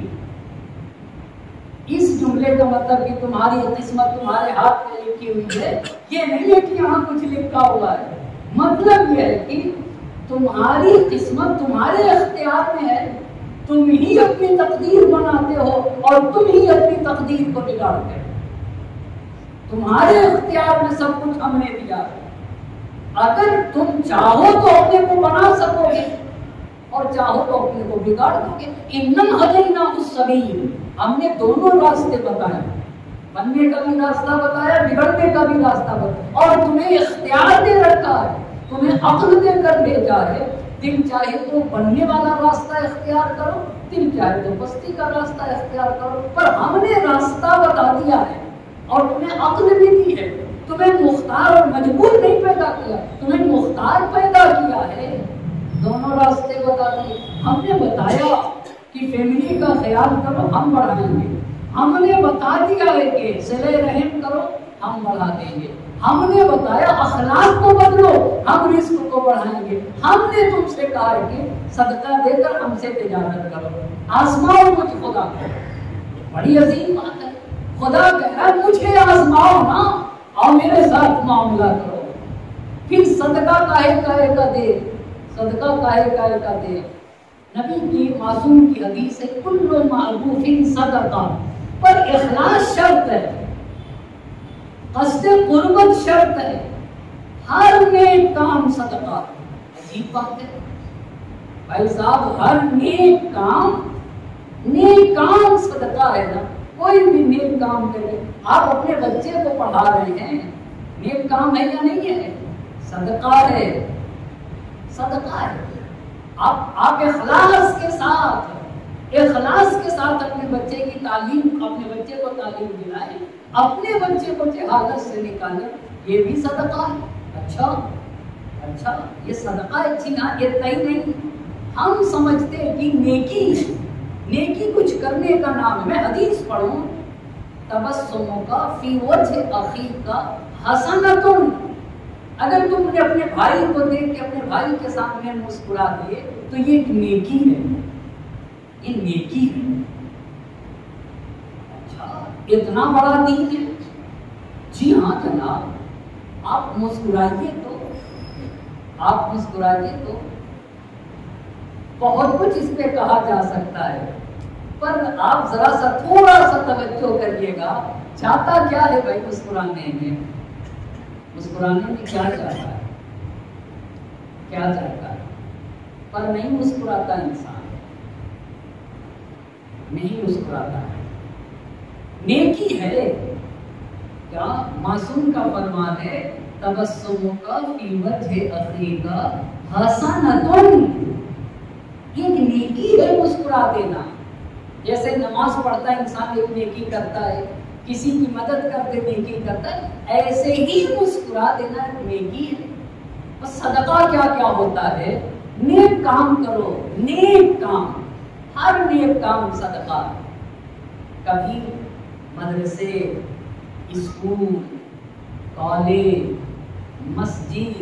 इस जुमले का मतलब कि तुम्हारी किस्मत तुम्हारे हाथ में लिखी हुई है, ये नहीं है कि यहाँ कुछ लिखा हुआ है। मतलब यह है कि तुम्हारी किस्मत तुम्हारे अख्तियार में है। तुम ही अपनी तकदीर बनाते हो और तुम ही अपनी तकदीर को बिगाड़ते हो। तुम्हारे अख्तियार में सब कुछ हमने दिया अगर तुम चाहो तो अपने को बना सकोगे और चाहो तो अपने को बिगाड़ दोगे। इन्नम हदैना उस सबील हमने दोनों रास्ते बताए। बनने का भी रास्ता बताया, बिगड़ने का भी रास्ता बताया। और तुम्हें इख्तियार दे रखा है, तुम्हें अक्ल देकर भेजा है। दिल चाहे तो बनने वाला रास्ता इख्तियार करो दिल चाहे तो बस्ती का रास्ता इख्तियार करो। पर हमने रास्ता बता दिया है और तुम्हें अक्ल भी दी है। तुम्हें मुख्तार और मजबूर नहीं पैदा किया, तुम्हें मुख्तार पैदा किया है। दोनों रास्ते बता दिए। हमने बताया कि फैमिली का ख्याल करो, हम बढ़ाएँगे। हमने बता दिया है कि सिले रहम करो, हम बढ़ा देंगे। हमने बताया, अखलाक को बदलो, हम रिस्क को बढ़ाएँगे। हमने तुमसे कहा कि सदका देकर हमसे तिजारत करो। आसमाओ मुझ खुदा को। बड़ी अजीम बात है। खुदा कह रहा है, मुझे आजमाओ ना और मेरे साथ मामला करो। फिर सदका काहे काहे का दे सदका काहे काहे का दे नबी की मासूम की हदीस है, कुल्लो मारूफिन सदका। पर इखलास शर्त है कस्द कुर्बत शर्त है। हर नेक काम सदका। अजीब बात है। भाई साहब, हर नेक काम नेक काम सदका है ना? कोई भी नेक काम करे। आप अपने बच्चे को पढ़ा रहे हैं। नेक काम है या नहीं है? सदका है। सदका है। आप आप इखलास के साथ, इखलास के साथ अपने बच्चे की तालीम, अपने बच्चे को तालीम दिलाएँ। अपने बच्चे को जहालत से निकालें। ये भी सदका है। अच्छा अच्छा ये सदका अच्छी ना, ये तय नहीं। हम समझते हैं कि नेकी नेकी कुछ करने का नाम है मैं हदीस पढ़ूं, तबस्सुमों का, फ़ी वजह अखी का हसनतुन। अगर तुमने अपने भाई को देख के, अपने भाई के सामने मुस्कुरा दिए तो ये नेकी है। ये नेकी है। इतना बड़ा दीन है। जी हाँ जनाब। आप मुस्कुराइए तो। आप मुस्कुराइए तो। बहुत कुछ इस पे कहा जा सकता है। पर आप जरा सा थोड़ा सा तवज्जो करिएगा। चाहता क्या है भाई मुस्कुराने में? मुस्कुराने में क्या चाहता है? क्या चाहता है? पर नहीं मुस्कुराता इंसान। नहीं मुस्कुराता। है नेकी है। क्या मासूम का फरमान है? तबस्सुम का हसनतुन एक नेकी है, मुस्कुरा देना। जैसे नमाज़ पढ़ता है इंसान एक नेकी करता है, किसी की मदद करते नेकी करता है, ऐसे ही मुस्कुरा देना नेकी है। और सदका क्या क्या होता है? नेक काम करो, नेक काम। हर नेक काम सदका। कभी मदरसे, स्कूल, कॉलेज, मस्जिद,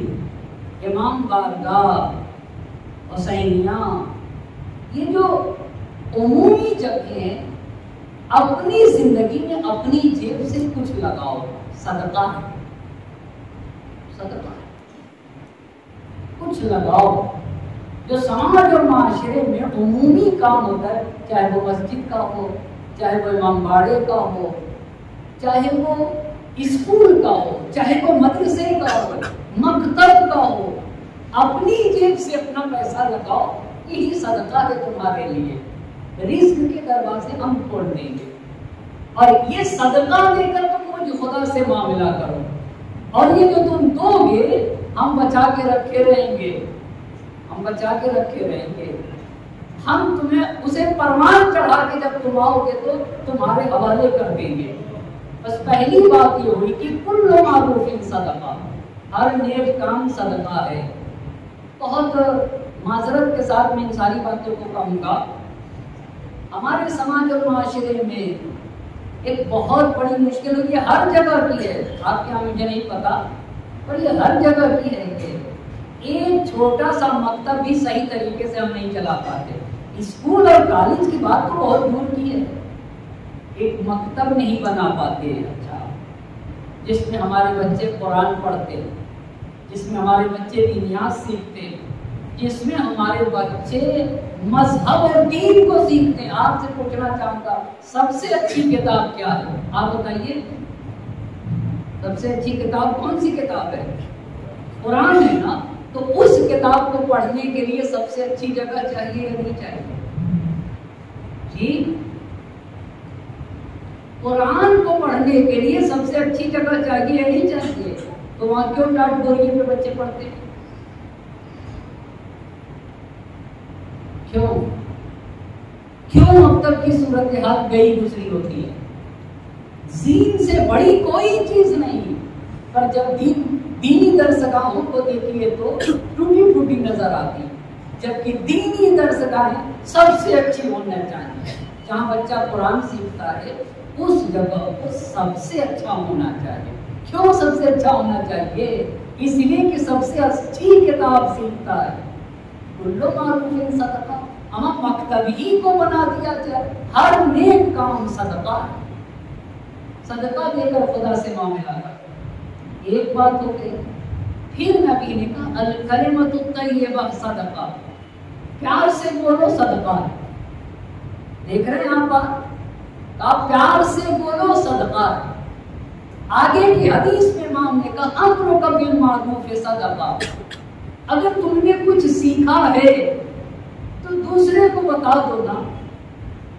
इमाम बारगाह, हुसैनिया, ये जो उमूमी जगह अपनी ज़िंदगी में अपनी जेब से कुछ लगाओ, सदका है। सदका कुछ लगाओ, जो समाज और माशरे में उमूमी काम होता है, चाहे वो मस्जिद का हो चाहे वो इमाम बाड़े का हो, चाहे वो स्कूल का हो, चाहे वो मदरसे का हो, मकतब का हो, अपनी जेब से अपना पैसा लगाओ, यही सदका है तुम्हारे लिए। रिस्क के दरवाजे हम खोल देंगे। और ये सदका देकर तुम मुझे खुदा से मामला करो। और ये जो तुम दोगे, हम बचा के रखे रहेंगे। हम बचा के रखे रहेंगे। हम तुम्हें उसे परमान चढ़ा के जब तुम आओगे तो तुम्हारे हवाले कर देंगे। बस पहली बात ये हुई कि कुल्लो मारूफ सदका, हर नेक काम सदका है। बहुत माजरत के साथ में इन सारी बातों को कहूँगा। हमारे समाज और माशरे में एक बहुत बड़ी मुश्किल ये हर जगह की है। आपके यहाँ मुझे नहीं पता, पर ये हर जगह की है कि एक छोटा सा मकतब भी सही तरीके से हम नहीं चला पाते। स्कूल और कॉलेज की बात तो बहुत दूर की है। एक मकतब नहीं बना पाते अच्छा जिसमें हमारे बच्चे कुरान पढ़ते जिसमें हमारे बच्चे दुनिया सीखते जिसमें हमारे बच्चे मज़हब और दीन को सीखते हैं। आपसे पूछना चाहूँगा, सबसे अच्छी किताब क्या है? आप बताइए। सबसे अच्छी किताब कौन सी किताब है? कुरान है ना? तो उस किताब को पढ़ने के लिए सबसे अच्छी जगह चाहिए या नहीं चाहिए? जी। कुरान को पढ़ने के लिए सबसे अच्छी जगह चाहिए या नहीं चाहिए? तो वहाँ क्यों टाट बोरिए पे बच्चे पढ़ते हैं? क्यों? क्यों अब तक की सूरत हाल गई दूसरी होती है? जीन से बड़ी कोई चीज़ नहीं, पर जब दीन दीनी दर्शगाहों को देखिए तो टूटी टूटी नज़र आती है, जबकि दीनी दर्शगाहें सबसे अच्छी होना चाहिए। जहाँ बच्चा कुरान सीखता है, उस जगह को सबसे अच्छा होना चाहिए। क्यों सबसे अच्छा होना चाहिए? इसलिए कि सबसे अच्छी किताब सीखता है। कुल्लो मारूफ सदका हम मकतब को बना दिया जाए। हर नेक काम सदका सदका देकर खुदा से मामला कर एक बात हो गई फिर नबी ने कहा अल कलिमत तय्यबा सदका। प्यार से बोलो सदका। देख रहे हैं आप बात? आप प्यार से बोलो सदका। आगे की हदीस में इमाम ने कहा, अम्र कबिल मारूफ सदका। अगर तुमने कुछ सीखा है तो दूसरे को बता दो ना।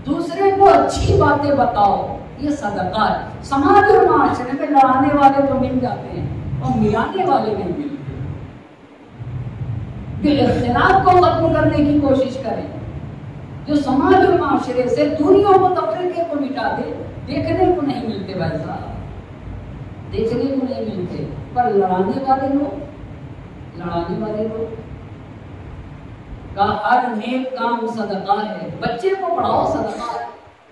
दूसरे को अच्छी बातें बताओ। ये सदका है समाज और माशरे में लड़ाने वाले तो मिल जाते हैं और मिलाने वाले नहीं मिलते। जो इख्तलाफ को खत्म करने की कोशिश करें। जो समाज और माशरे से दूरियों को, तफरीके को मिटा दे, देखने को नहीं मिलते भाई साहब। देखने को नहीं मिलते, पर लड़ाने वाले लोग, लड़ाने वाले लोग। का हर नेक काम सदका है। बच्चे को पढ़ाओ सदका है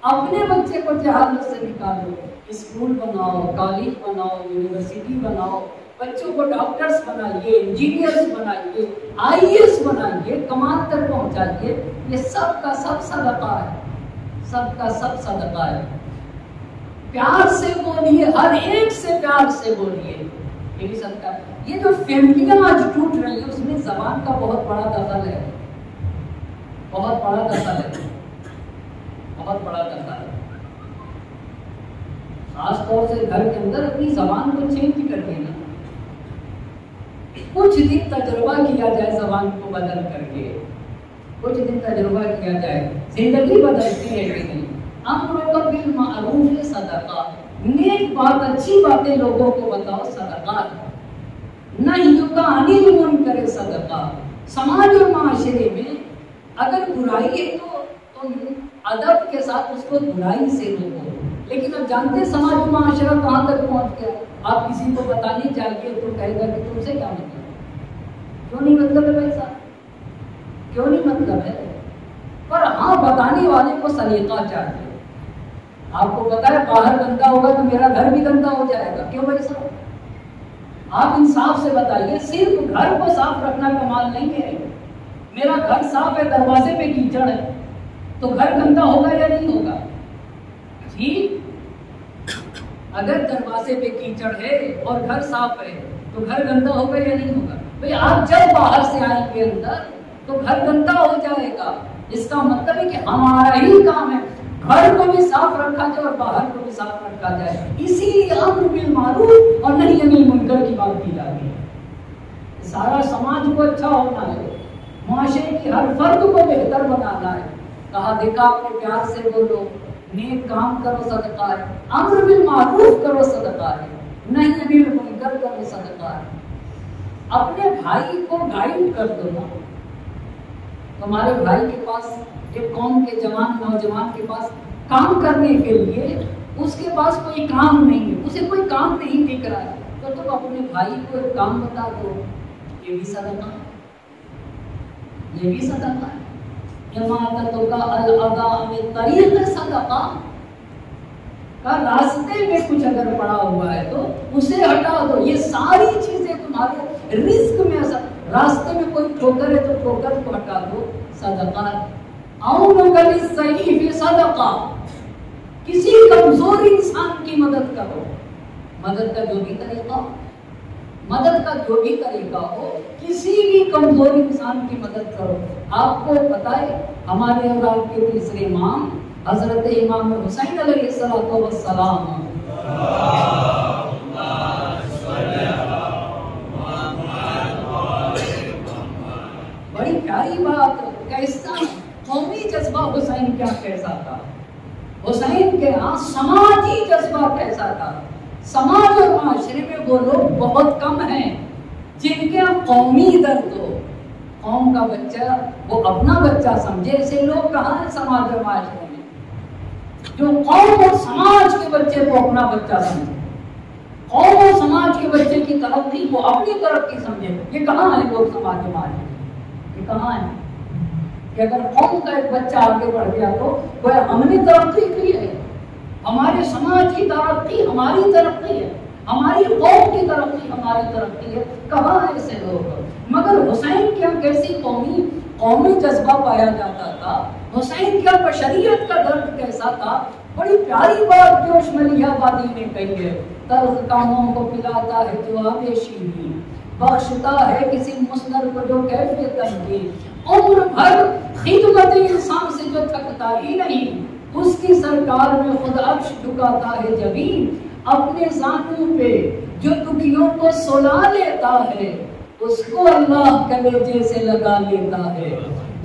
अपने बच्चे को जहाज़ से निकालो। स्कूल बनाओ, कॉलेज बनाओ, यूनिवर्सिटी बनाओ, बच्चों को डॉक्टर्स बनाइए, इंजीनियर्स बनाइए, आईएएस बनाइए, कमाल तक पहुंचाइए। ये सब का सब सदका है। सब का सब सदका है। प्यार से बोलिए, हर एक से प्यार से बोलिए। ये ये जो फैमिलियाँ आज टूट रही है, उसमें जबान का बहुत बड़ा दखल है। बहुत बड़ा दखल है। बहुत बड़ा दखल है। खासतौर से घर के अंदर अपनी जबान को चेंज कर देना कुछ दिन तजुर्बा किया जाए जबान को बदल करके कुछ दिन तजुर्बा किया जाए ज़िंदगी बदलती है कि नहीं? अमरों बिल मारूफ सदका। नेक बात अच्छी बातें लोगों को बताओ सदका नहीं का अनिल मन करे सदका। समाज और माशरे में अगर बुराई है तो, तो अदब के साथ उसको बुराई से रोको लेकिन अब जानते समाज माशरा कहाँ तक पहुँच गया आप किसी को बताने चाहिए तो कहेगा कि तुमसे क्या मतलब क्यों नहीं मतलब है भाई साहब क्यों नहीं मतलब है? पर हाँ बताने वाले को सलीका चाहिए। आपको पता है, बाहर गंदा होगा तो मेरा घर भी गंदा हो जाएगा। क्यों भाई साहब? आप इंसाफ से बताइए, सिर्फ़ घर को साफ़ रखना कमाल नहीं है। मेरा घर साफ़ है, दरवाजे पे कीचड़ है। तो घर गंदा होगा या नहीं होगा? जी। अगर दरवाजे पे कीचड़ है और घर साफ़ है तो घर गंदा होगा या नहीं होगा? भाई, आप जब बाहर से आएँगे अंदर तो घर गंदा हो जाएगा। इसका मतलब है कि हमारा ही काम है घर को भी साफ़ रखा जाए और बाहर को भी साफ़ रखा जाए। इसीलिए अम्र बिल मारूफ और नहीं अनिल मुनकर की बात की जाती है। सारा समाज को अच्छा होना है। मुआशरे की हर फर्द को बेहतर बनाना है। कहा, देखा अपने प्यार से बोलो, नेक काम करो, सदका है। अम्र बिल मारूफ करो, सदका है। नहीं अनिल मुनकर करो, सदका है। अपने भाई को गाइड कर दो ना। तुम्हारे भाई के पास एक कौम के जवान, नौजवान के पास काम करने के लिए, उसके पास कोई काम नहीं है। उसे कोई काम नहीं दिख रहा है। तो तुम अपने भाई को एक काम बता दो। ये भी सदका ये भी सदका है। का रास्ते में कुछ अगर पड़ा हुआ है तो उसे हटा दो ये सारी चीज़ें तुम्हारे रिस्क में असर रास्ते में कोई ठोकर है तो ठोकर को हटा दो, सदका सही सदका। किसी कमज़ोर इंसान की मदद करो। मदद का जो भी तरीका मदद का जो भी तरीका हो, किसी भी कमज़ोर इंसान की मदद करो। आपको पता है, हमारे और आपके तीसरे इमाम, हज़रत इमाम हुसैन सलाम बड़ी प्यारी बात, कैसा कौमी जज्बा हुसैन क्या कैसा था? हुसैन के यहाँ समाजी जज्बा कैसा था? समाज और माशरे में वो लोग बहुत कम हैं, जिनके यहाँ कौमी दर्द हो कौम का बच्चा, वो अपना बच्चा समझे ऐसे लोग कहाँ हैं समाज और माशरे में? जो कौम और समाज के बच्चे को अपना बच्चा समझे। कौम और समाज के बच्चे की तरक्की को अपनी तरक्की समझे। ये कहाँ है लोग समाज के माज ये कहाँ है? कि अगर कौम का एक बच्चा आगे बढ़ गया तो वह हमने तरक्की की है। हमारे समाज की तरक्की हमारी तरक्की है। हमारी कौम की तरक्की हमारी तरक्की है। कहाँ है ऐसे लोग? मगर हुसैन क्या कैसी कौमी कौमी जज्बा पाया जाता था। हुसैन क्या बशरियत का दर्द कैसा था? बड़ी प्यारी बात जो उस्मलियाबादी ने कही है। तल्ख कामों को पिलाता है जो आवेशी भी। बख्शता है किसी मुस्तर को जो कैफियत उम्र भर खिदमत इंसान से जो थकता ही नहीं। उसकी सरकार में खुद अक्ष झुकाता है ज़मीन, अपने जानू पे जो दुखियों को सुला लेता है, उसको अल्लाह कलेजे से लगा लेता है।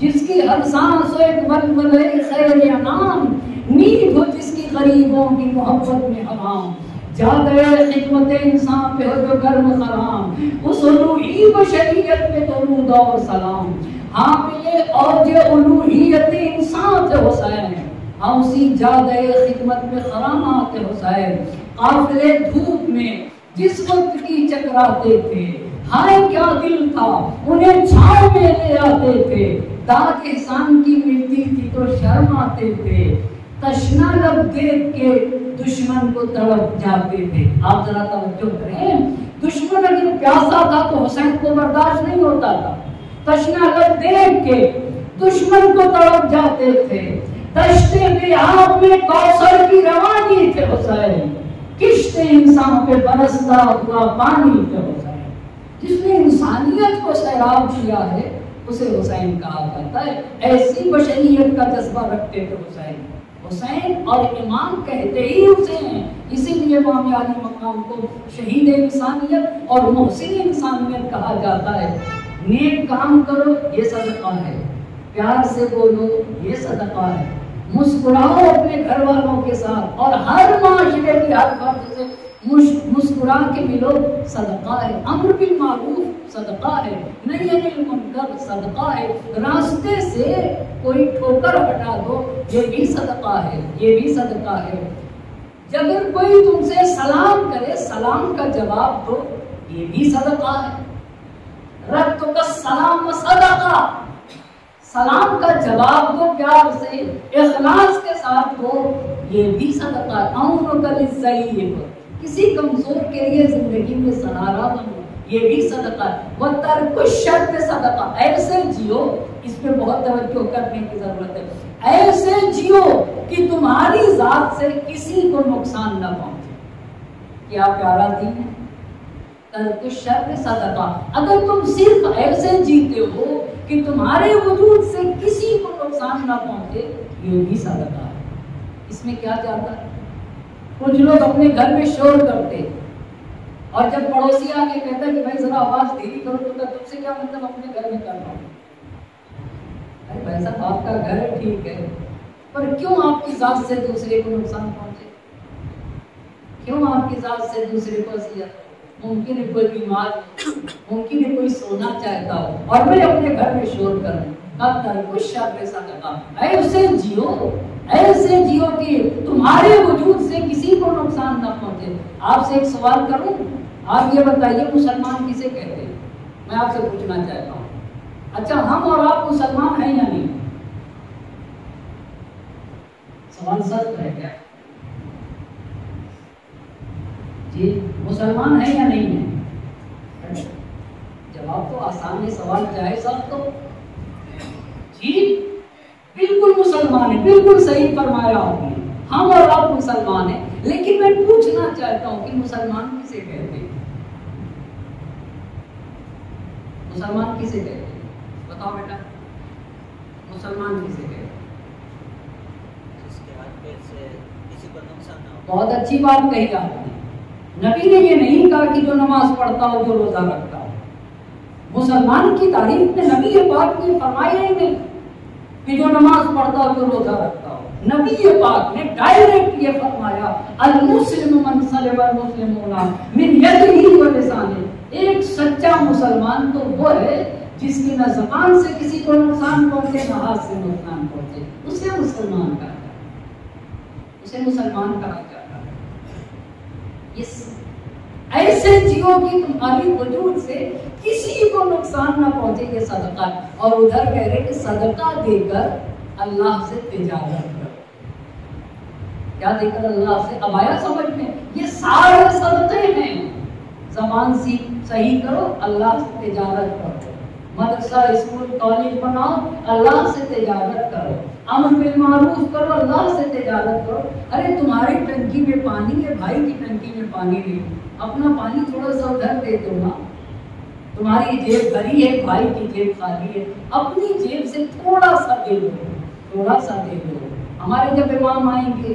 जिसकी हर सांस हो एक वलवले खैर अनाम नींद हो जिसकी गरीबों की मोहब्बत में हराम जा गए खिदमत इंसान पे हो जो गर्म सलाम उस उलूही बशरियत पे दरूद और सलाम। हाँ मिले और जो उलूहियत इंसान थे हुसैन हम उसी जा खिदमत में खरामात हुसैन काफिले धूप में जिस वक्त की चकराते थे, हाय क्या दिल था, उन्हें छाव में ले आते थे। दाग एहसान की मिलती थी तो शर्म आते थे। तशना लब देख के दुश्मन को तड़प जाते थे। आप जरा तवज्जो करें। दुश्मन अगर प्यासा था तो हुसैन को बर्दाश्त नहीं होता था। तशना लब देख के दुश्मन को तड़प जाते थे। दश्ते में आप में कौसर की रवानी थे हुसैन किश्ते इंसान पे बरसता हुआ पानी थे हुसैन जिसने इंसानियत को सैराब किया है, उसे हुसैन कहा जाता है। ऐसी बशरियत का जज्बा रखते थे हुसैन। हुसैन और इमाम कहते ही उसे हैं। इसीलिए माम अली मकाम को शहीद इंसानियत और मोहसिन इंसानियत कहा जाता है। नेक काम करो, ये सदका है। प्यार से बोलो, ये सदका है। मुस्कुराओ अपने घर वालों के साथ। और हर माशरे की हर फर्द से मुस्कुरा के मिलो, सदका है। अम्र बिल मारूफ, सदका है। नहीं मुनकर, सदका है। रास्ते से कोई ठोकर हटा दो, ये भी सदका है, ये भी सदका है। जब कोई तुमसे सलाम करे, सलाम का जवाब दो, ये भी सदका है। रक्त का सलाम सदका। सलाम का जवाब दो प्यार से, इखलास के साथ दो ये भी सदका का किसी कमज़ोर के लिए ज़िंदगी में सहारा बनो ये भी सदका वह तर्क शर्त सदका। ऐसे जियो, इसमें बहुत तवज्जो करने की ज़रूरत है। ऐसे जियो कि तुम्हारी जात से किसी को नुकसान न पहुँचे। क्या प्यारा दिन है? तर्क शर्त सदका। अगर तुम सिर्फ़ ऐसे जीते हो कि तुम्हारे वजूद से किसी को नुकसान न पहुँचे, ये भी सदका है। इसमें क्या जाता है? कुछ लोग अपने घर में शोर करते और जब पड़ोसी आके कहता है कि भाई, जरा आवाज़ धीरी करो तो तुमसे क्या मतलब अपने घर में कर रहा हूँ? अरे भाई साहब, आपका घर ठीक है, पर क्यों आपकी जात से दूसरे को नुकसान पहुँचे? क्यों आपकी जात से दूसरे को असियत मुमकिन है कोई बीमार मुमकिन है कोई सोना चाहता हो, और मैं अपने घर में शोर करूँ ऐसे जियो ऐसे जियो कि तुम्हारे वजूद से किसी को नुकसान न पहुँचे। आपसे एक सवाल करूँ? आप ये बताइए, मुसलमान किसे कहते हैं? मैं आपसे पूछना चाहता हूँ। अच्छा हम और आप मुसलमान हैं या नहीं? सवाल सच है क्या जी? मुसलमान है या नहीं है? जवाब तो आसान है सवाल चाहे सब तो? जी बिल्कुल मुसलमान है बिल्कुल सही फरमाया आपने। हम और आप मुसलमान हैं लेकिन मैं पूछना चाहता हूँ कि मुसलमान किसे कहते हैं? मुसलमान किसे कहते हैं? बताओ बेटा मुसलमान किसे कहते हैं। बहुत अच्छी बात कही आपने। नबी ने ये नहीं कहा कि जो नमाज़ पढ़ता हो, जो रोजा रखता हो। मुसलमान की तारीफ़ में नबी ये बात ने फरमाया ही नहीं कि जो नमाज़ पढ़ता हो, जो रोजा रखता हो। नबी पाक ने डायरेक्ट ये फरमाया अल मुस्लिम मन सलम मुस्लिमूना मिन यदिही व लिसानी एक सच्चा मुसलमान तो वो है जिसकी न जबान से किसी को नुकसान पहुँचे, न हाथ से नुकसान पहुँचे। उसे मुसलमान कहा उसे मुसलमान कहा ऐसे जियो की तुम्हारी वजूद से किसी को नुकसान ना पहुँचे ये सदका। और उधर कह रहे कि सदका देकर अल्लाह से तिजारत करो। क्या देकर अल्लाह से? अब आया समझ में। ये सारे सदते हैं। जबान सी सही करो, अल्लाह से तिजारत करो। मदरसा, स्कूल, कॉलेज बनाओ, अल्लाह से तिजारत करो। अमर बिल मारूफ करो, अल्लाह से तिजारत करो। अरे, तुम्हारी टंकी में पानी है, भाई की टंकी में पानी नहीं अपना पानी थोड़ा सा उधर दे दो ना। तुम्हारी जेब भरी है, भाई की जेब खाली है। अपनी जेब से थोड़ा सा दे दो, थोड़ा सा दे दो। हमारे जब इमाम आएँगे,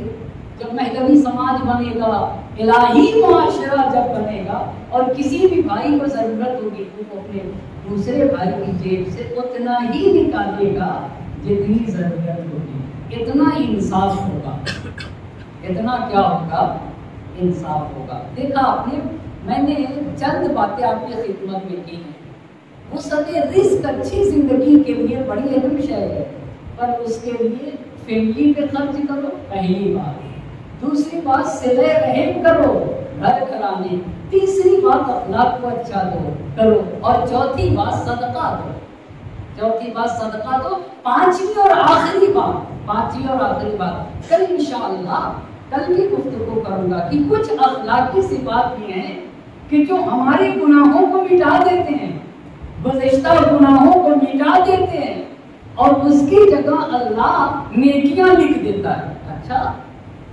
जब महदवी समाज बनेगा, इलाही मुआशरा जब बनेगा, और किसी भी भाई को ज़रूरत होगी तो अपने दूसरे भाई की जेब से उतना ही निकालेगा। जितनी ज़रूरत होगी, इतना इंसाफ होगा। इतना क्या होगा? इंसाफ होगा। देखा आपने, मैंने चंद बातें आपकी खिदमत में की हैं। वो सब रिस्क अच्छी ज़िंदगी के लिए बड़ी अहम शय है। पर उसके लिए फैमिली पे खर्च करो, पहली बात। दूसरी बात सिले रहम करो, घर कराने। तीसरी बात अखलाक को अच्छा दो, करो। और चौथी बात, सदका दो। चौथी बात सदका दो पांचवी और आखिरी बात पांचवी और आखिरी बात कल इंशाअल्लाह, कल की गुफ्तगू करूँगा कि कुछ अखलाकी सिफात ये हैं कि जो हमारे गुनाहों को मिटा देते हैं, गुज़िश्ता गुनाहों को मिटा देते हैं और उसकी जगह अल्लाह नेकियाँ लिख देता है। अच्छा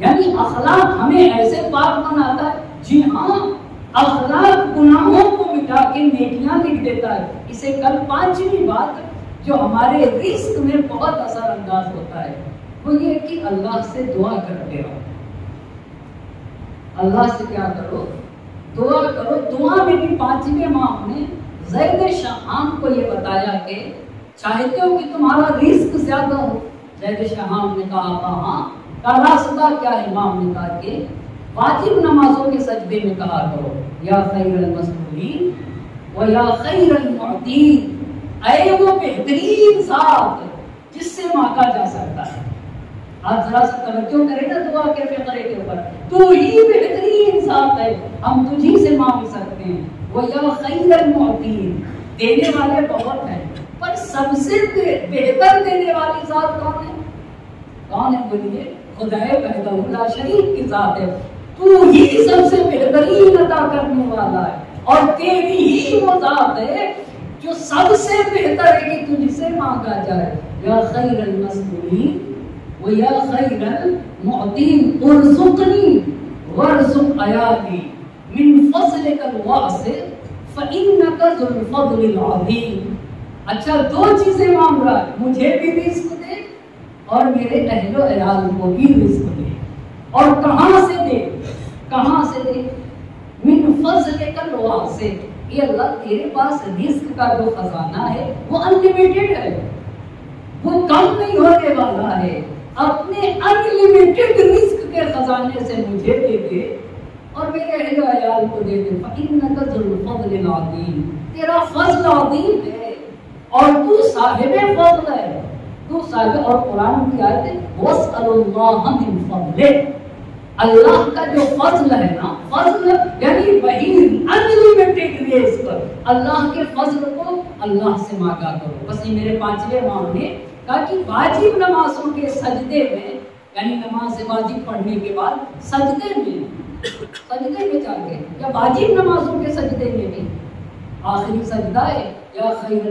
यानी अखलाक हमें ऐसे पाक बनाता है, जी हाँ अखलाक गुनाहों को मिटा के नेकियाँ लिख देता है। इसे कल पांचवी बात जो हमारे रिस्क में बहुत असरअंदाज होता है, वो ये कि अल्लाह से दुआ करते रहो। अल्लाह से क्या करो? दुआ करो। दुआ में भी पाँचवें माह में जैद शाम को ये बताया कि चाहते हो कि तुम्हारा रिस्क ज़्यादा हो। जैद शाम ने कहा था हाँ। का रास्ता क्या है इमाम ने कहा कि वाजिब नमाजों के सजदे में कहा करो, या खैर मसरूलीन व या खैर मुअतीन ऐ वो बेहतरीन साथ जिससे मांगा जा सकता है। आप जरा सा तवज्जो करें ना दुआ के फिक्रे के ऊपर। तू ही बेहतरीन साथ है। हम तुझी से मांग सकते हैं। वो या खैर मुअतीन देने वाले बहुत हैं, पर सबसे बेहतर देने वाली जात कौन है? कौन है बोलिए? खुदाए वहदहुल्ला शरीक की जात है। तू ही सबसे बेहतरीन अता करने वाला है। और तेरी ही वो जात है जो सबसे बेहतर है कि तुझसे मांगा जाए या खैरल मसदूरीन व या खैरल मुअतीन उरजुकनी वरजुक अयाली मिन फज़लिकल वासिल फइन्नका ज़ुल फज़लिल अज़ीम अच्छा दो चीज़ें मांग रहा है। मुझे भी रिस्क दे और मेरे अहलो अयाल को भी रिस्क दे। और कहाँ से दे? कहाँ से दे? मिन फजल कल से ये अल्लाह तेरे पास रिस्क का जो खजाना है, वो अनलिमिटेड है। वो कम नहीं होने वाला है। अपने अनलिमिटेड रिस्क के खजाने से मुझे दे दे। और मेरे अहलो को दे दे। तेरा फजल है। और तू साहिब फजल है। तू साहिब और कुरान की आयत मिन अल्लाह का जो फजल है ना, फजल यानी वही अनलिमिटेड रिस्क अल्लाह के फजल को अल्लाह से मांगा करो। बस ये मेरे पाँचवें मांग ने कहा कि वाजिब नमाजों के सजदे में, यानी नमाज़ वाजिब पढ़ने के बाद सजदे में सजदे में जाके, या वाजिब नमाजों के सजदे में भी आखिरी सजदा है। या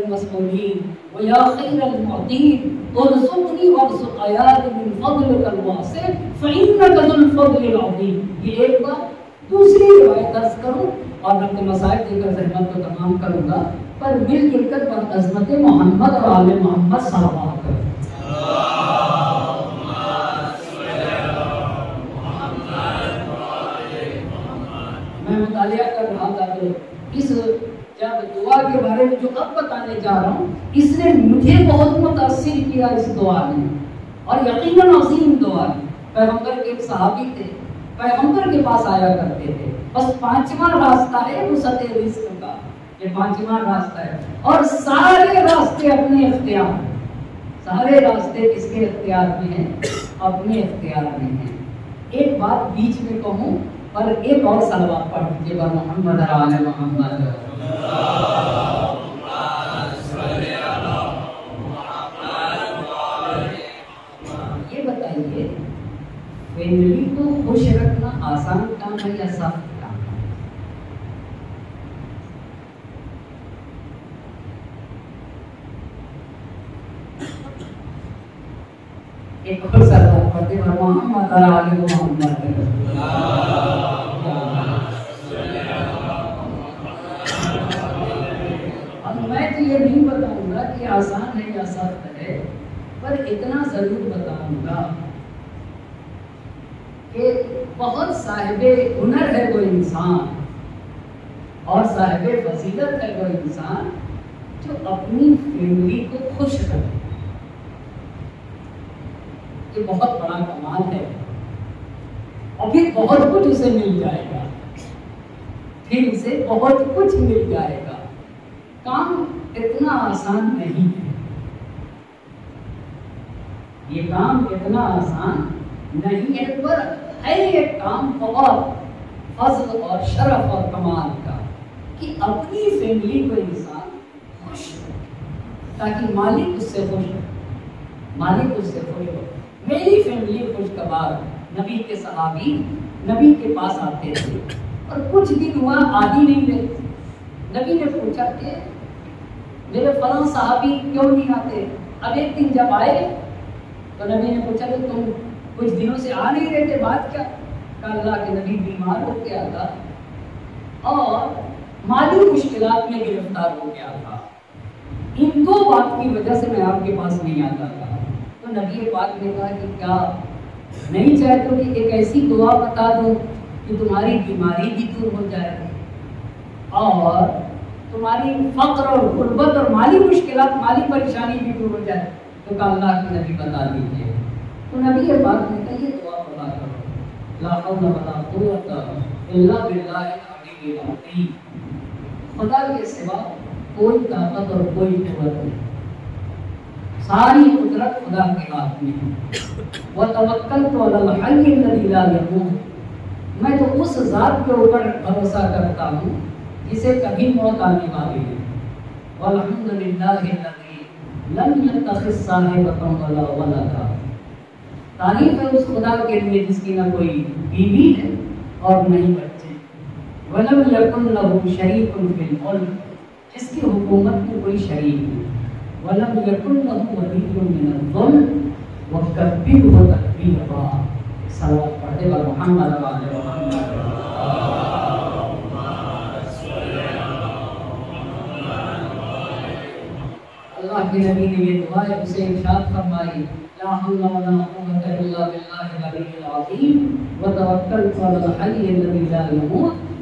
मसमूलीन व या खैरल मुअतीन उरज़ुकनी वरज़ुक अयाल मिन फज़लिकल वासिअ फइन्नका ज़ुल फज़लिल अज़ीम ये एक बात दूसरी रिवायत दर्ज करूँ और अपने मसाइल देकर जहमत को तमाम करूँगा पर मिलजुल कर पर अजमत मोहम्मद और आले मोहम्मद अलैहि वसल्लम मैं मुतालिया कर रहा था तो इस जब दुआ के बारे में जो अब बताने जा रहा हूँ, इसने मुझे बहुत मुतासिर किया इस दुआ ने। और यकीनन अजीम दुआ है। पैगंबर के सहाबी थे। पैगंबर के पास आया करते थे। बस पांचवा रास्ता है वसत रिस्क का। ये पांचवा रास्ता है। और सारे रास्ते अपने इख्तियार सारे रास्ते किसके इख्तियार में हैं, अपने इख्तियार में हैं। एक बात बीच में कहूँ और एक और सलवार पढ़ दीजिएगा मोहम्मद, आले मोहम्मद। ये बताइए फैमिली को खुश रखना आसान काम है या सख्त काम है? एक और सलवार पढ़ते हैं मोहम्मद आले मोहम्मद अब मैं तो ये नहीं बताऊँगा कि आसान है या सख्त है पर इतना ज़रूर बताऊँगा कि बहुत साहिब हुनर है वो इंसान और साहिब फजीलत है वो इंसान जो अपनी फैमिली को खुश रखे ये बहुत बड़ा कमाल है। और फिर बहुत कुछ उसे मिल जाएगा। फिर उसे बहुत कुछ मिल जाएगा। काम इतना आसान नहीं है। ये काम इतना आसान नहीं है, पर है ये काम बहुत फजल और शरफ और कमाल का, कि अपनी फैमिली को इंसान खुश हो ताकि मालिक उससे खुश हो मालिक उससे खुश हो मेरी फैमिली खुशगवार नबी के सहाबी नबी के पास आते थे, और कुछ दिन हुआ आदि नहीं रहे। नबी ने पूछा कि मेरे फला साहबी क्यों नहीं आते? अब एक दिन जब आए तो नबी ने पूछा कि तुम कुछ दिनों से आ नहीं रहे थे? बात क्या? अल्लाह के नबी बीमार हो गया था और माली मुश्किल में गिरफ़्तार हो गया था। इन दो बात की वजह से मैं आपके पास नहीं आता था। तो नबी पाक ने कहा कि, क्या नहीं चाहते कि एक ऐसी दुआ बता दो कि तुम्हारी बीमारी भी दूर हो जाए और तुम्हारी फक्र और गुर्बत और माली मुश्किल माली परेशानी भी दूर हो जाए। नबी बता तो नबी पाक ने कहा ये दुआ बता करो खुदा के सिवा कोई ताकत और कोई कुवत नहीं। सारी कुदरत खुदा के हाथ में है। वह तवक्कल तो मैं तो उस ज़ात के ऊपर भरोसा करता हूँ जिसे कभी मौत आने वाली है वल्हम्दुलिल्लाहि लम यत्तखिज़ साहिबतन वला वलदा तारीफ़ है उस खुदा के लिए जिसकी ना कोई बीवी है और नहीं बच्चे। वलम यकुन लहु शरीकुन फिल मुल्क, जिसकी हुकूमत में कोई शरीक नहीं। वलम यकुन लहु वलियुन मिन अल-ज़ुल्म व कब्बिरहु तकबीरा सलावत पढ़े व मोहम्मद वाले अल्लाह के नबी ने ये दुआ है उसे इरशाद फरमाई ला हौला वला कुव्वता इल्ला बिल्लाहिल अलीय्यिल अज़ीम व तवक्कलतु अलल हय्यिल लज़ी ला यमूत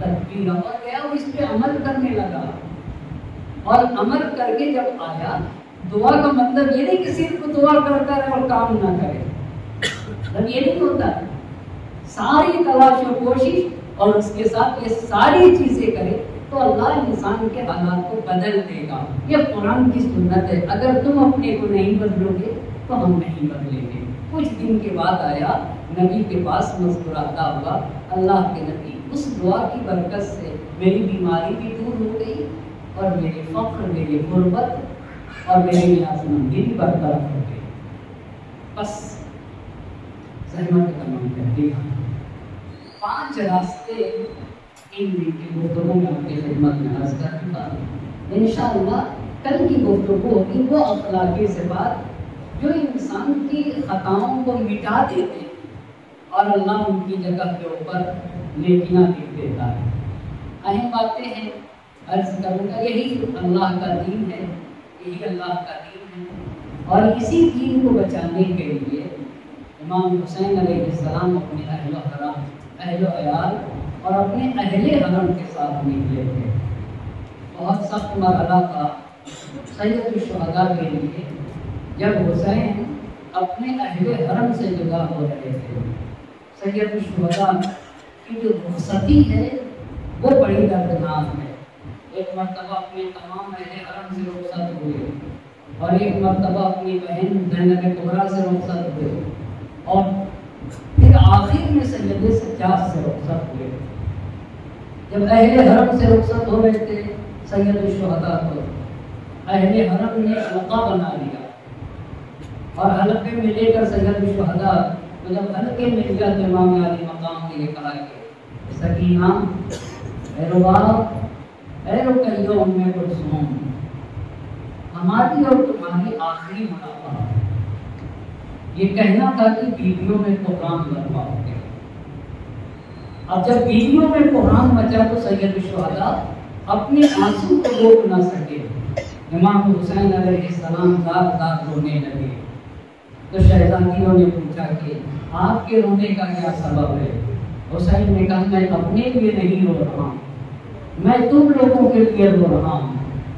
तकबीरा और गया वो इस पे अमल करने लगा और अमल करके जब आया दुआ का मतलब ये नहीं कि सिर्फ दुआ करता रहे और काम ना करे मतलब ये नहीं होता है। सारी तलाश और कोशिश और उसके साथ ये सारी चीज़ें करे तो अल्लाह इंसान के हालात को बदल देगा। ये कुरान की सुन्नत है। अगर तुम अपने को नहीं बदलोगे तो हम नहीं बदलेंगे। कुछ दिन के बाद आया, नबी के पास मुस्कुराता हुआ, अल्लाह के नबी, उस दुआ की बरकत से मेरी बीमारी भी दूर हो गई और मेरे फख्र, मेरी गुर्बत और मेरी न्याजमंदी भी बरकरार हो गई। बस सहमत तमाम कहती पाँच रास्ते इन की गुफ्तगु में आपकी खिदमत में अर्ज़ कर दूँगा इंशाअल्लाह, कल की गुफ्तगु होगी, वो अखलाकी सिफात जो इंसान की खताओं को मिटा देते और अल्लाह उनकी जगह के ऊपर नेकियाँ लिख देता है। अहम बातें हैं, अर्ज़ करूँगा, यही अल्लाह का दीन है, यही अल्लाह का दीन है। और इसी दीन को बचाने के लिए इमाम हुसैन सलाम अपने अहल हराम, अहल अयाल और अपने अहले हरम के साथ निकले थे। बहुत सख्त मरहला था सैदुलशहदा के लिए, जब हुसैन अपने अहले हरम से जुदा हो रहे थे। सैदुलशहदा की जो रुखसती है, वो बड़ी दर्दनाक है। एक मरतबा अपने तमाम अहले हरम से रुखसत हुए और एक मरतबा अपनी बहन जैनब कुबरा से रुखसत हुए। और फिर आखिर में सैयद सज्जाद से रुखसत हुए। जब अहले हरम से रुखसत हो रहे थे, सैयद शुहदा को। अहले हरम ने हल्का बना लिया। और हल्के में लेकर सैयद शुहदा तो जब हल्के में लिया तो इमाम अली मकाम के लिए कहा कि सकीना रुबा रुकैयो में कुछ हमारी और तुम्हारी आखिरी मुलाकात। ये कहना था कि बीवियों में कुरान बर्बाद अब जब बीवियों में कुरान बचा तो सैयद शुहदा अपने आँसू को रोक ना सके। इमाम हुसैन सलाम दाद दाद रोने लगे। तो शहजादियों ने पूछा कि आपके रोने का क्या सबब है? हुसैन ने कहा, मैं अपने लिए नहीं रो रहा मैं तुम लोगों के लिए रो रहा हूँ।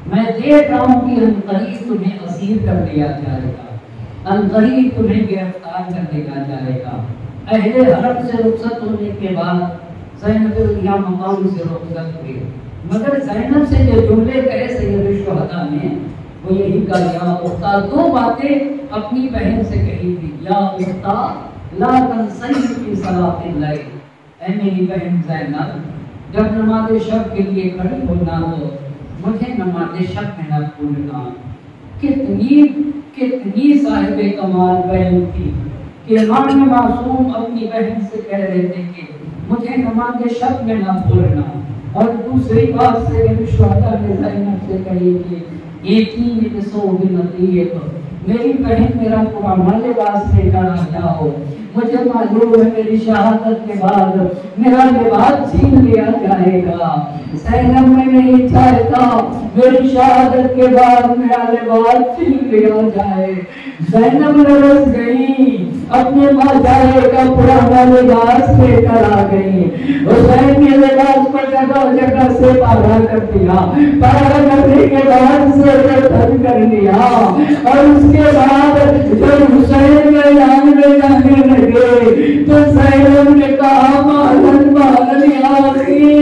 मैं देख रहा हूँ कि अनकरीब तुम्हें असीर कर लिया जाएगा। अनकरीब तुम्हें गिरफ़्तार कर लिया जाएगा अहले हरम से रुखसत होने के बाद जैनब या मकाम से रुखसत हुए। मगर जैनब से जो जुमले कहे सैयद शुहदा ने वो यही कहा, या उस्ता दो बातें अपनी बहन से कही थी। या उस्ता ला तंसई की सलातिल लैल। ऐ मेरी बहन जैनब, जब नमाज़ शब के लिए खड़ी होना हो, मुझे नमाज़ शब में न भूलना। कितनी कितनी साहिब कमाल बहन थी कि मान मासूम अपनी बहन से कह रहे थे कि मुझे नमाज़ शब में ना भूलना। और दूसरी बात से विश्वासा ने जैनब से कही कि एक ही सो बिनती है तो मेरी बहन मेरा पुराना से करा गया हो। मुझे मालूम है मेरी शहादत के बाद मेरा लिबास छीन लिया जाएगा। सैनब में नहीं चाहता, मेरी शहादत के बाद मेरा लिबास छीन लिया जाए। सैनम रस गई अपने माजाए का पुराना लिबास लेकर आ गई हुसैन के लिबास को जगह जगह से पारा कर दिया। पारा करने के बाद से दर्द कर लिया और उसके बाद जब हुसैन में जान में जाने लगे तो सैलम ने कहा मालन मालन यारी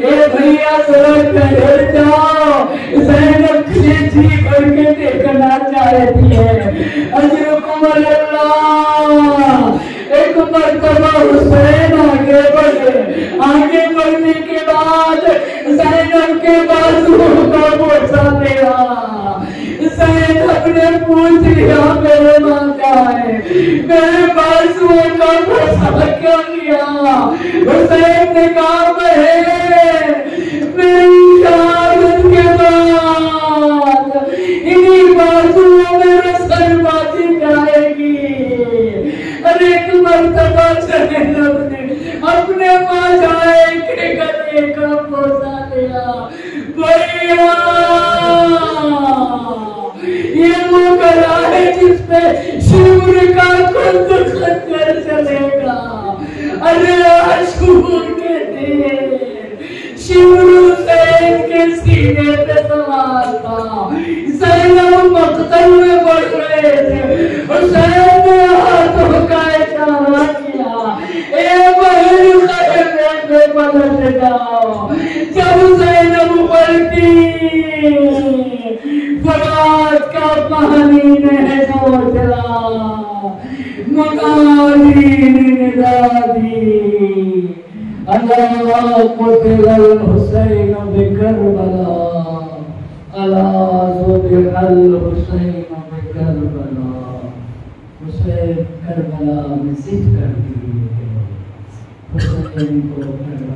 ए भैया सड़क पे जाओ। सैलम खींची करके देखना चाहती है। अजरकुम अल्लाह एक मरतबा हुसैन, आगे बढ़े। आगे बढ़ने के बाद सैनब के बाजुओं का बोझा मेरा। सैनब ने पूछ लिया, मेरे माँ का है मेरे बाजुओं का बोझा क्यों लिया? हुसैन ने कहा मेरी शहादत के बाद इन्हीं बाजुओं में रसलबाजी जाएगी अरे एक मर्तबा चले ने अपने माँ जाए के गले का पोसा लिया। भैया ये वो गला है जिसपे शिवर का खुद खंजर चलेगा। अरे अशूर के दिन शिवर हुसैन के सीने पे सवार था। सैनब मकतल में बढ़ रहे थे Hussain Lepada sedang Kamu saya mengerti Berat kau pahami Nehdotra Makani Nidadi Allah Qutil al-Husayn Bikarbala Allah Zudir al-Husayn Bikarbala Husayn Karbala में सिद्ध कर दिए हुसैन को Karbala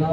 ya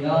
ya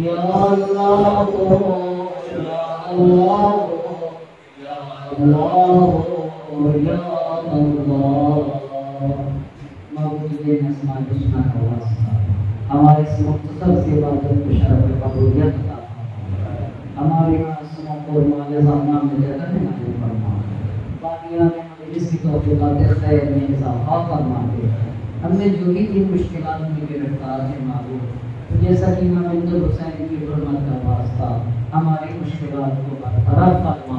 Ya Allah, Ya Allah, Ya Allah, Ya Allah. Maafkan asmaul husna wa हमारे इस मुख्तसर से इबादत को शरफ कबूलियत अता हमारे मासूमों को हमारे सामान में जगह में नाजिल फरमा। बानिया में हमें जिसकी तौफीकात खैर में इजाफा फरमा दे हमने जो भी इन मुश्किलात में गिरफ़्तार है मालूम तो जैसा कि इमाम इब्नुल हुसैन की हुर्मत का वास्ता हमारी मुश्किलात को बरकरार फरमा।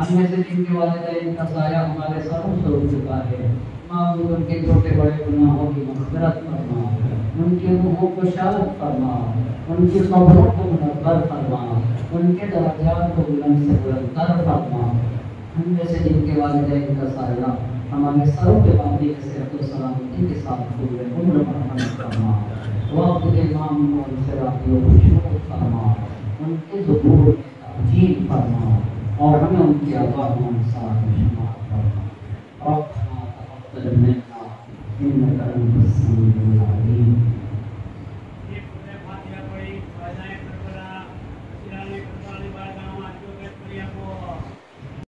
हमने से जिनके वालिदैन का साया हमारे सरों से उठ चुका है। मामूल उनके छोटे बड़े गुनाहों की मगफिरत फरमा। उनके रूहों को शाद फरमा उनकी कब्रों को मुनव्वर फरमा उनके दर्जात को बुलंद से बुलंदतर फरमा हम जैसे जिनके वालिदैन का साया हमारे सरों के बाबी से सलामती के साथ पूरे उम्र पर फरमा वक्त के नाम और सरातियों खुशबू फरमा उनके जुबूर में तब्दील फरमा और हमें उनके आबाद साथ में शुमार फरमा रब्बना तक़ब्बल मिन्ना इन्नका अंतस